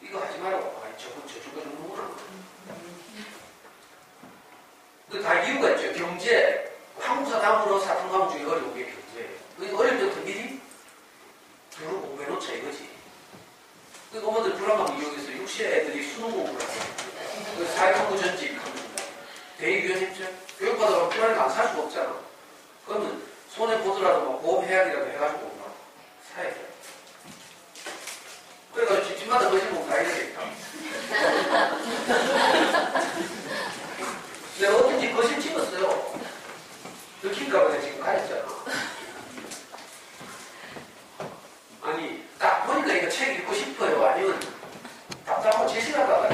이거 하지 말라고. 아니, 저거, 저쪽에 적는구나. 그다 이유가 있죠. 경제. 한국사 다음으로 사통 과목 중에 어려운 게 경제예요. 그 어릴 때부터 미리 두루 공부해 놓자 이거지. 그 어머들 불안감 이용해서 육시 애들이 수능 공부를 하고 그 사회탐구 전직 대의교육했죠. 교육받아서 불안을 안살 수가 없잖아. 그러면 손해 보더라도 막 보험해약이라도 해가지고 막 사야 돼. 그래가지고 집집마다 보고 가야 되겠다. 내가 어쩐지 거실 찍었어요. 들킬까봐 내가 지금 가했잖아. 아니, 딱 보니까 이거 책 읽고 싶어요. 아니면 답답하고 제시하다가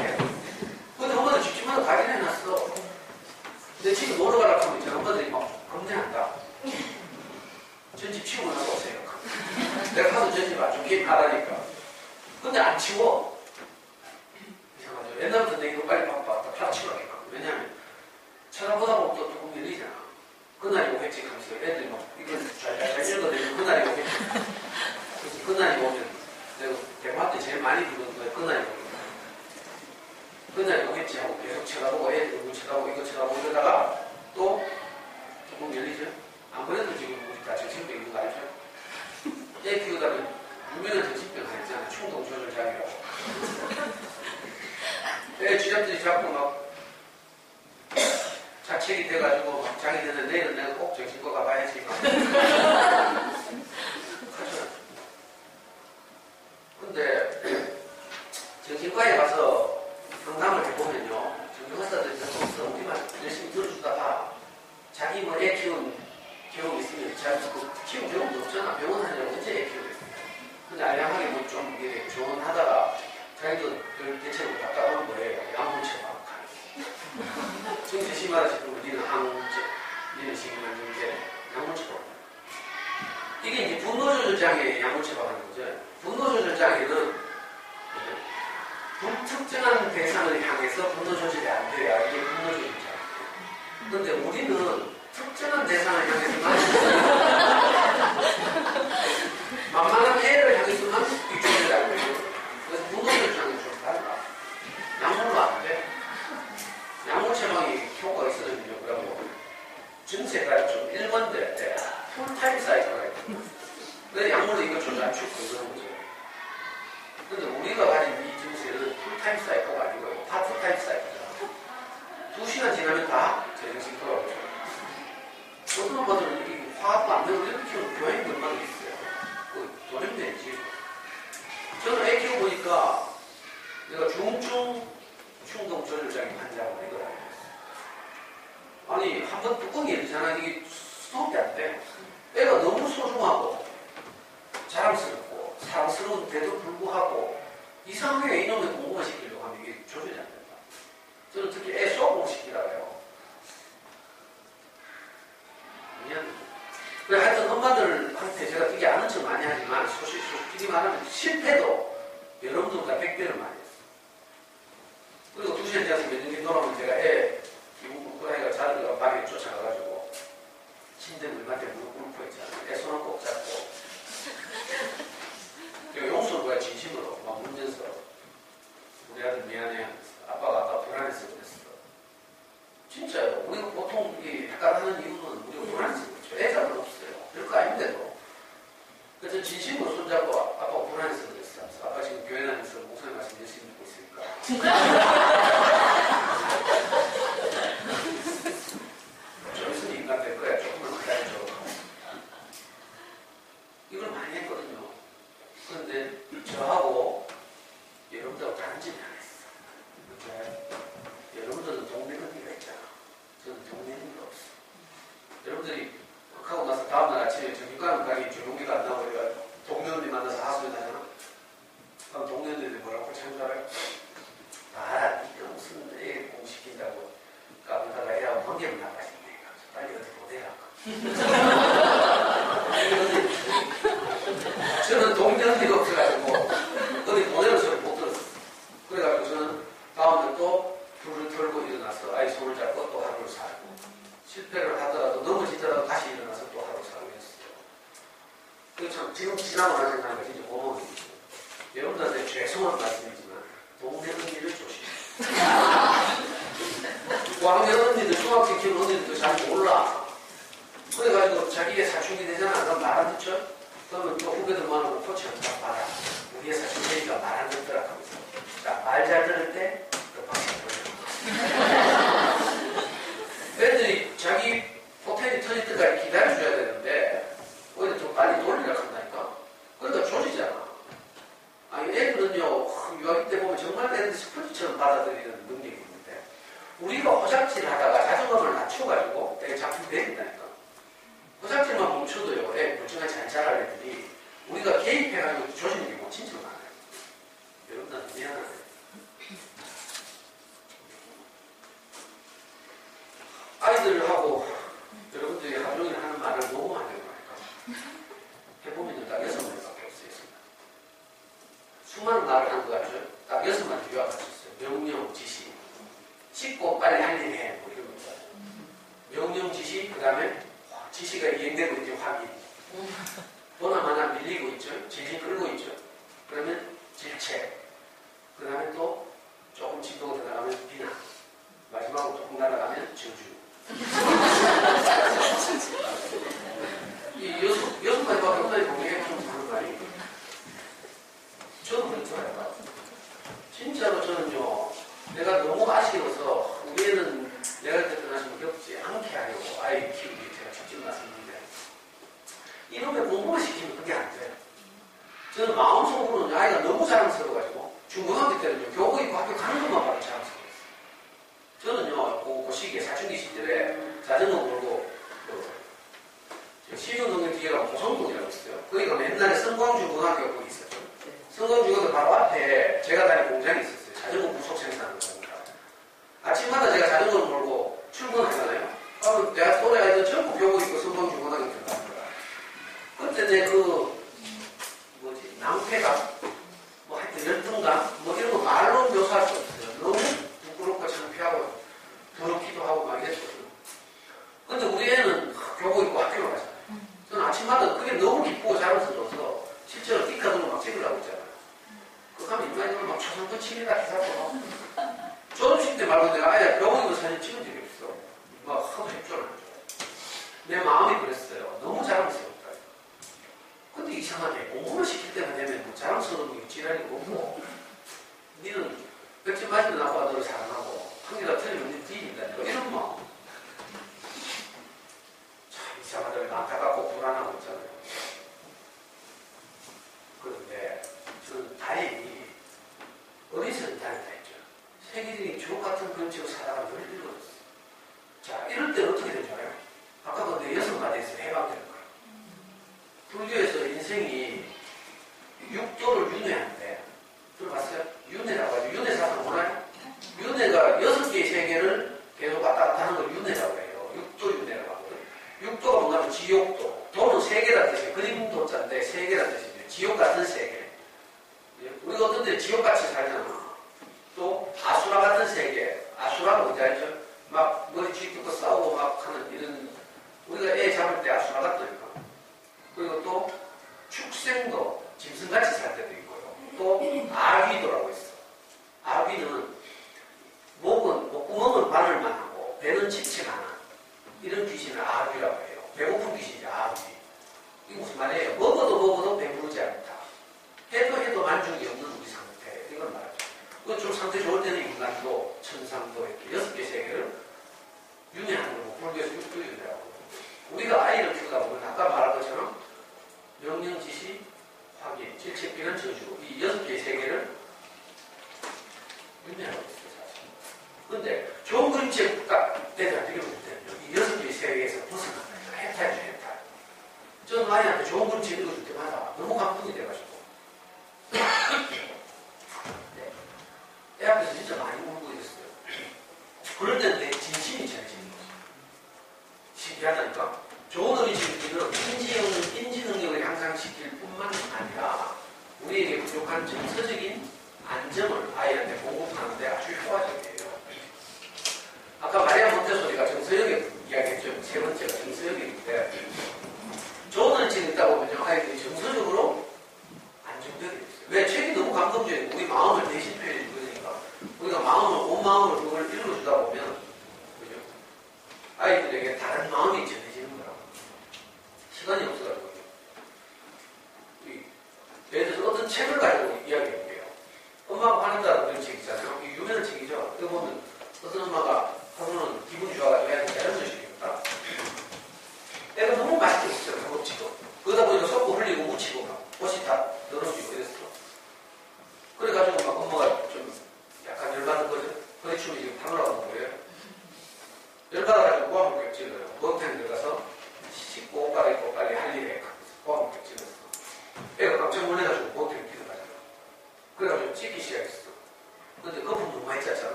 achieve that goal.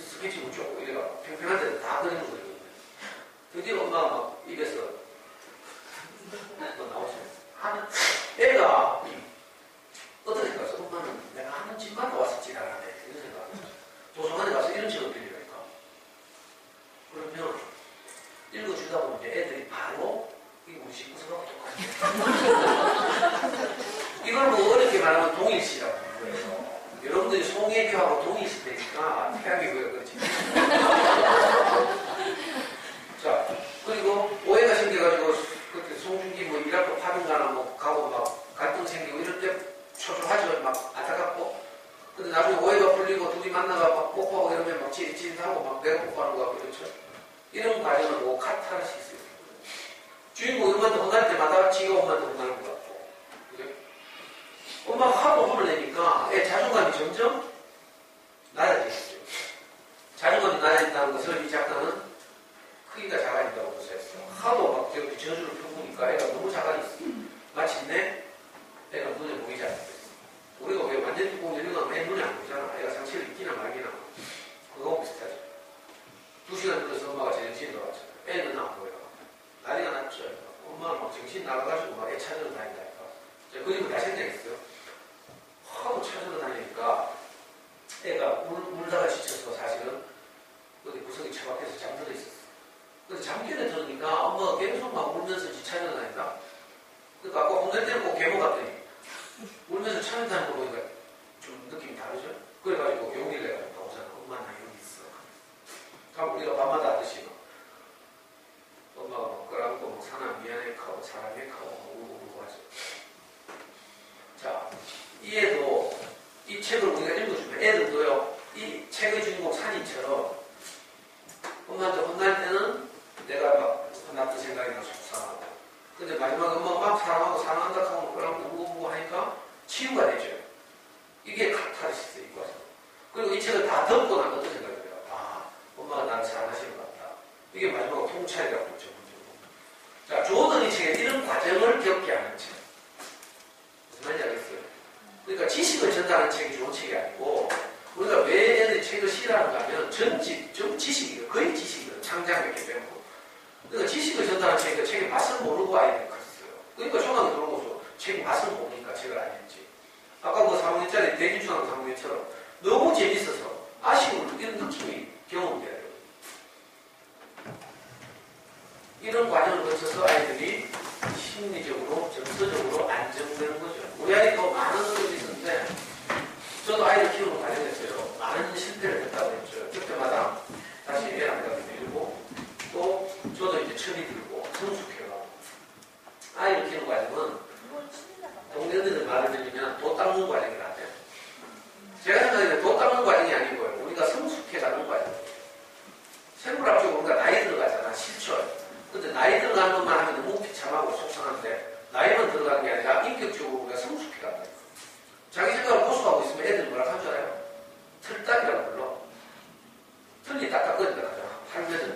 스케치 붙여 이래가 평평한 데는 다 그리는 거예요. 드디어 엄마가 막 입에서 또 나오죠. 하는 애가 어떤 생각했어? 엄마는 내가 하는 집만 와서 지나가네 이런 생각. 도서관에 가서 이런 책을 빌리니까 그러면 읽어주다 보면 애들이 바로 이게 우리 집 구성하고 똑같아. 이걸 뭐 어렵게 말하면 동일시라고. 여러분들이 송혜교하고 동의있을 테니까 태양이고요 그렇지 (laughs) 자 그리고 오해가 생겨가지고 그때 송중기 뭐 일학교 파병가나 뭐 가고 막 갈등 생기고 이럴 때 초조하죠. 막 안타깝고. 근데 나중에 오해가 풀리고 둘이 만나가 막 뽀뽀하고 이러면 막 찌릿찌릿하고 막 내놓고 하는 거고 그렇죠. 이런 과정을 뭐 카타르시스. 주인공 음악도 혼날 때마다 지가 혼날 때 혼나는 거야. 엄마가 화도 혼을 내니까 애 자존감이 점점 낮아지겠죠. 자존감이 낮아진다는 것을 이 작가는 크기가 작아진다고 보세요. 하도 막 이렇게 저주를 펴보니까 애가 너무 작아졌어요. 마침내 애가 눈에 보이지 않았어요. 우리가 왜 완전히 공들이면 애 눈에 안 보이잖아. 애가 상처를 입기나 말기나. 그거하고 비슷하죠. 두 시간 들어서 엄마가 정신이 돌아왔잖아요. 애는 안 보여. 난리가 났죠. 엄마는 막 정신이 나가가지고 막 애 찾으러 다닌다니까. 그림을 다 생략했어요. 하도 찾으러 다니니까 애가 울, 울다가 지쳐서 사실은 어디 구석에 처박혀서 잠들어 있었어. 그래서 잠결에 들으니까 엄마가 계속 막 울면서 지 다닌다. 그러니까 아까 홍대 때는 꼭 계모 갔더니 울면서 찾아다니는 거 보니까 좀 느낌이 다르죠? 그래가지고 용기를 내가지고 나오잖아. 엄마 나 여기 있어. 그럼 우리가 밤마다 하듯이 막 엄마가 막 끌어안고 막 사나 미안해 하고 사랑해 하고 막 울고 울고 하죠. 자, 이에도 이 책을 우리가 읽어주면 애들도요, 이 책의 주인공 산이처럼 엄마한테 혼날 때는 내가 막 혼났던 생각이 나서 속상하고 근데 마지막에 엄마가 막 사랑하고 사랑한다 하고 그러고 울고 하니까 치유가 되죠. 이게 카타르시스 이 과정. 그리고 이 책을 다 덮고 나면 어떤 생각이 들어요? 아, 엄마가 나를 사랑하시는 것 같다. 이게 마지막으로 통찰이라고 그러죠. 자, 조던 이 책에 이런 과정을 겪게 하는 책. 무슨 말인지 알겠어요? 그러니까 지식을 전달하는 책이 좋은 책이 아니고 우리가 왜 애들이 책을 싫어하는가 하면 전지, 전 지식이에요. 거의 지식이에요. 창작했기 때문에. 그러니까 지식을 전달하는 책이 책의 맛을 모르고 아이들이 컸어요. 그러니까 초등학교 들어오면서 책의 맛을 모르니까 책을 안 읽지. 아까 그 3학년짜리 대기초등학교 3학년처럼 너무 재밌어서 아쉬운 이런 느낌이 경험돼요. 이런 과정을 거쳐서 아이들이 심리적으로, 정서적으로 안정되는 거죠. 우리 아이도 많은 것들이 있었는데, 저도 아이를 키우는 과정에서요, 많은 실패를 했다고 했죠. 그때마다 다시 애랑감이 들고, 또 저도 이제 철이 들고, 성숙해가고. 아이를 키우는 과정은 동료들 말을 들으면 도 닦는 과정이라 해요. 제가 생각하기에는 도 닦는 과정이 아니고요. 우리가 성숙해가는 과정. 생물 앞쪽으로 우리가 나이 들어가잖아, 실천. 근데 나이 들어가는 것만 하면 너무 비참하고 속상한데 나이만 들어가는 게 아니라 인격적으로 우리가 성숙해 가는 거예요. 자기 생각을 고수하고 있으면 애들이 뭐라 알아요? 틀딱이라고 불러. 딱딱거린다 하잖아. 팔면은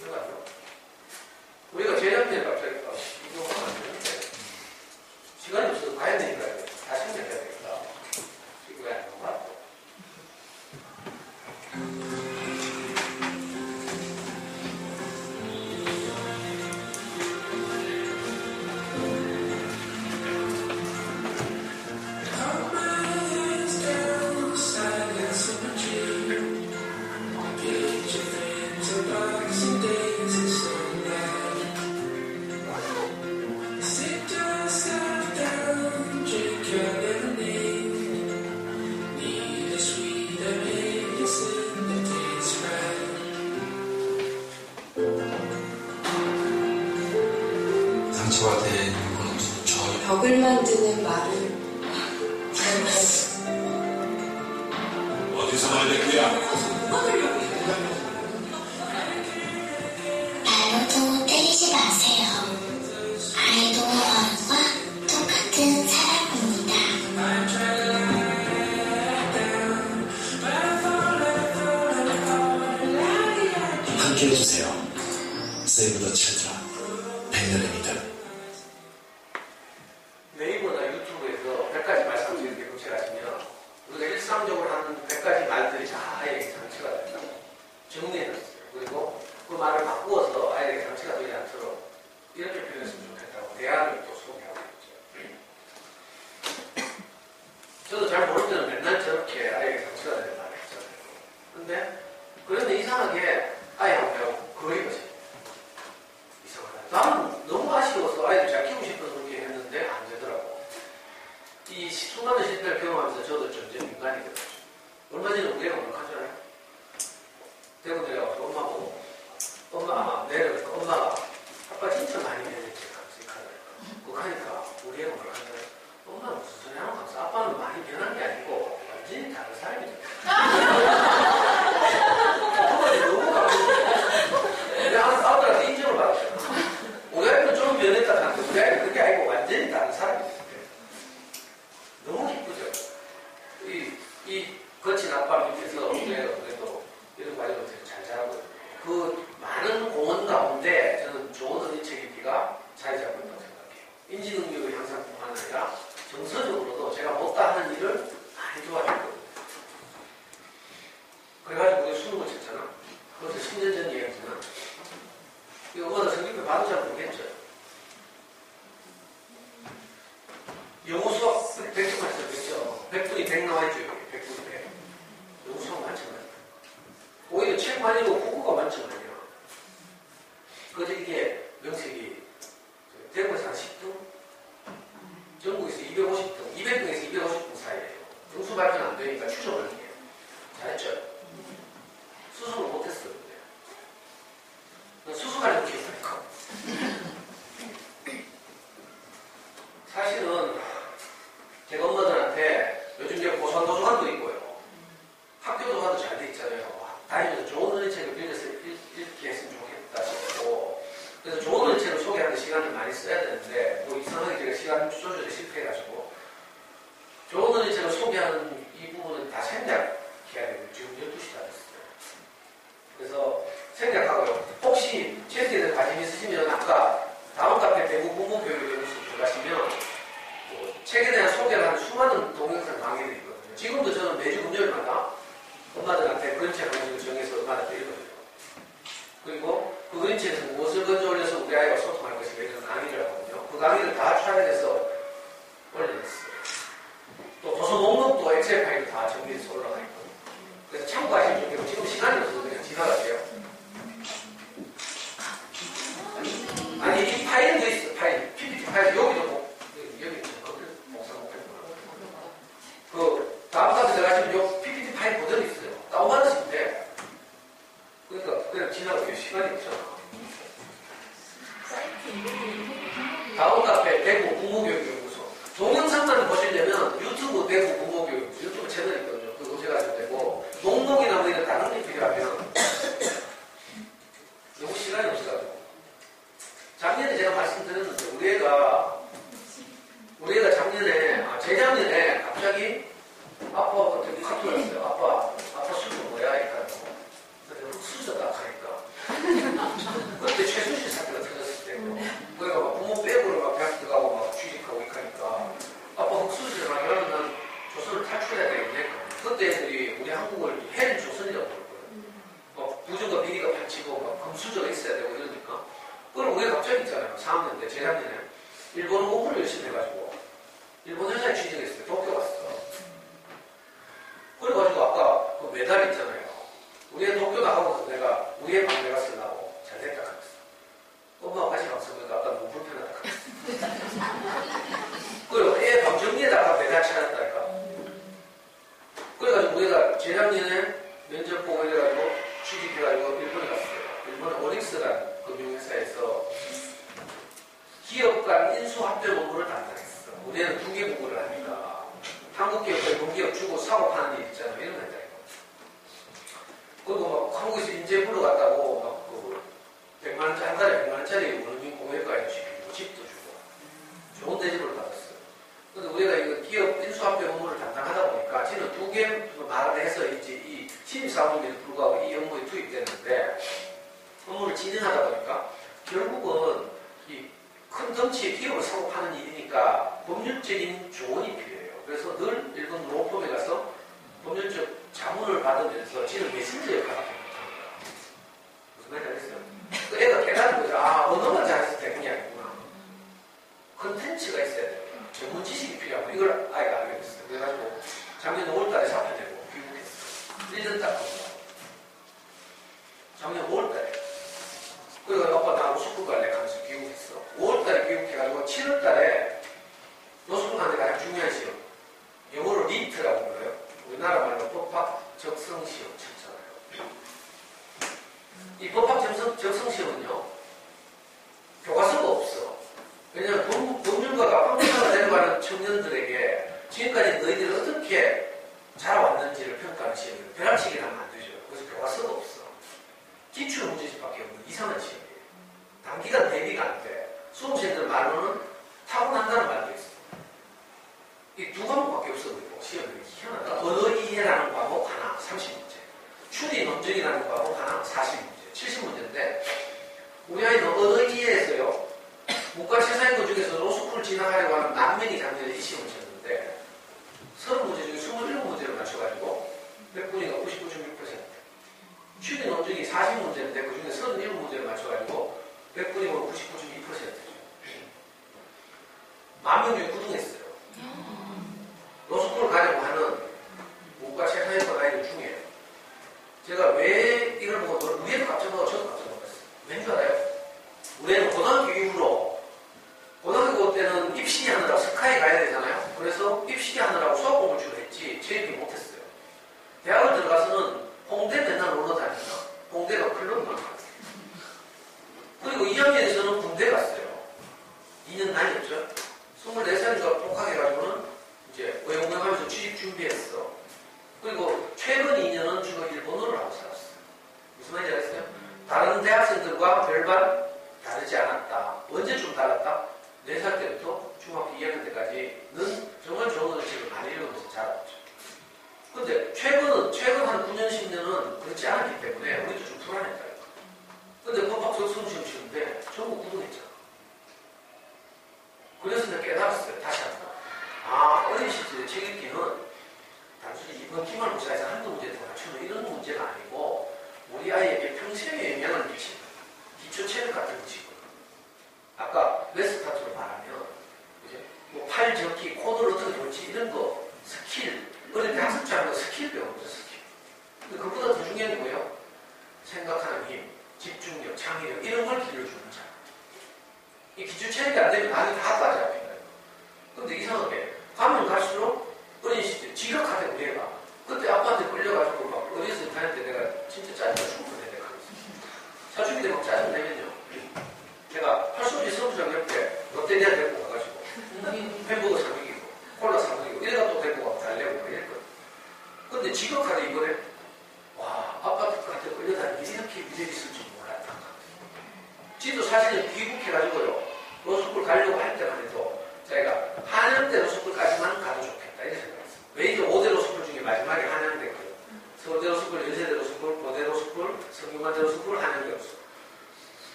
일본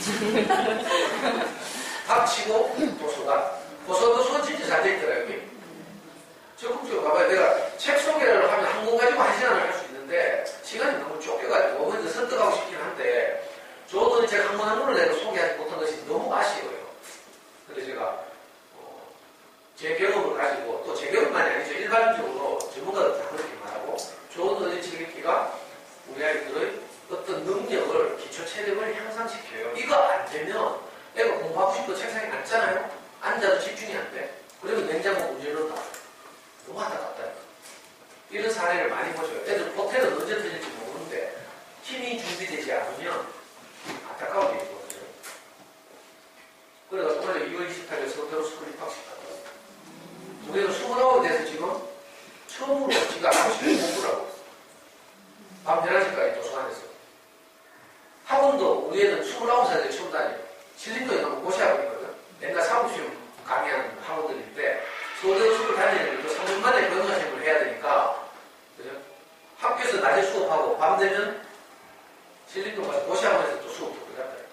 책임기. 닥치고 도서관. 도서 도서관 진짜 잘돼 있더라 여기. 적극적으로 봐봐요. 내가 책 소개를 하면 한 권 가지고 한 시간을 할 수 있는데 시간이 너무 쫓겨가지고 먼저 설득하고 싶긴 한데 저도 제가 한 권 한 권을 내가 소개하지 못한 것이 너무 아쉬워요. 그래서 제가 어, 제 경험을 가지고 또 제 경험만이 아니죠. 일반적으로 전문가들 다 그렇게 말하고 좋은 의지 책읽기가 우리 아이들의 어떤 능력을 기초 체력을 향상시켜요. 이거 안 되면 애가 공부하고 싶어 책상에 앉잖아요. 앉아도 집중이 안 돼. 그러면 냉장고 문제 넣는다. 너무 안타깝다. 이런 사례를 많이 보죠. 애들 포텐은 언제 터질지 모르는데 힘이 준비되지 않으면 안타까운 일이거든요. 그래서 오늘 2월 28일 서울대 로스쿨 입학식 갔다 우리는 29에 대해서 지금 처음으로 지가 아직 공부를 하고. 밤 11시까지 도서관에서. 학원도 우리 애는 29살에 처음 다녀요. 신림동에 가면 고시학원이거든. 옛날 사무실 강의하는 학원들인데 서울대로 수업을 다니는 또 3년 만에 변호사님을 해야 되니까 그죠? 학교에서 낮에 수업하고 밤 되면 신림동 가서 고시학원에서 또 수업 듣고 그랬다니까.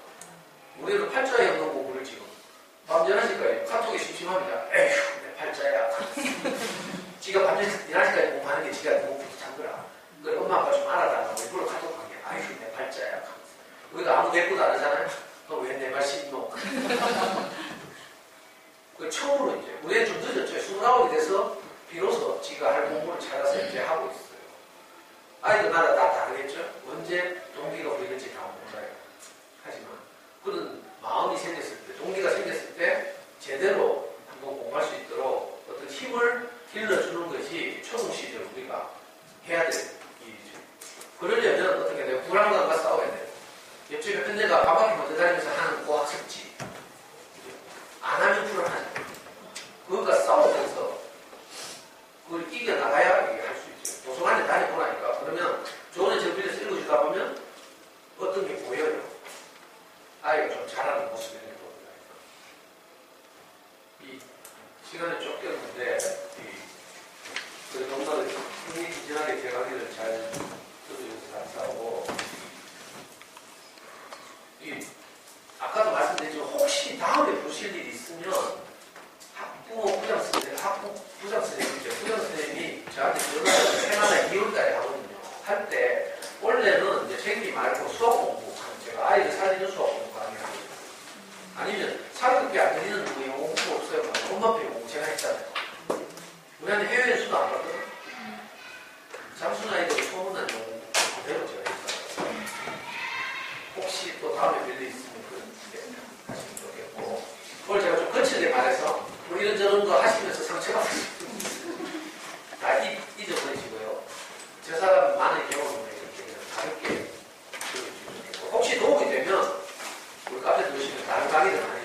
우리는 팔자에 없는 공부를 지금 밤 11시까지 카톡이 심심합니다. 에휴 내 팔자야. (laughs) 지가 밤 11시까지 공부하는 게 지가 너무 비슷한 거라. 그래 엄마 아빠 좀 알아달라고 일부러 카톡 한 게 아휴 내 팔자야. 우리가 아무 대꾸도 안 하잖아요. 너왜내말 씹노? (laughs) 그 처음으로 이제 우리는 좀 늦었죠. 29이 돼서 비로소 지가 할 공부를 찾아서 이제 하고 있어요. 아이들마다 다 다르겠죠. 언제 동기가 보이는지 다 몰라요. 하지만 그런 마음이 생겼을 때, 동기가 생겼을 때 제대로 한번 공부할 수 있도록 어떤 힘을 길러주는 것이 초등 시절 우리가 해야 될 일이죠. 그러려면 어떻게 돼요? 불안감과 싸워야 돼요. 옆집에 큰 애가 바바퀴 먼저 다니면서 하는 고학 성취. 안 하면 불안하죠. 그것과 싸우면서 그걸 이겨나가야 할 수 있죠. 도서관에 다녀보라니까. 그러면 좋은 책 빌려서 읽어주다 보면 어떤 게 보여요. 아이가 좀 잘하는 모습이 이렇게 보입니다. 이 시간에 쫓겼는데, 이, 그 정말 흥미진진하게 제 강의를 잘 들어주셔서 감사하고, 이, 아까도 말씀드렸지만 혹시 다음에 보실 일이 있으면 학부모 부장 선생님, 학부 부장 선생님이죠. 부장 선생님이 저한테 전화를 해마다 2월달에 하거든요. 할 때 원래는 이제 책임 이 말고 수학 공부 제가 아이들 살리는 수학 공부 강의하거든요. 아니면 사교육비 안 드리는 뭐 영어 공부 없어요. 엄마표 공부 제가 했잖아요. 우리한테 해외 수도 안 받거든. 장순 아이들 소문난 영어 그대로 제가. 혹시 또 다음에 빌려 있으면 그런 하시면 좋겠고. 그걸 제가 좀 거칠게 말해서 뭐 이런저런 거 하시면서 상처받으시다 잊어버리시고요. 저 사람 많은 경험을 이렇게 가볍게 들어주시면 좋겠고. 혹시 도움이 되면 우리 카페 들으시면 다른 강의를 많이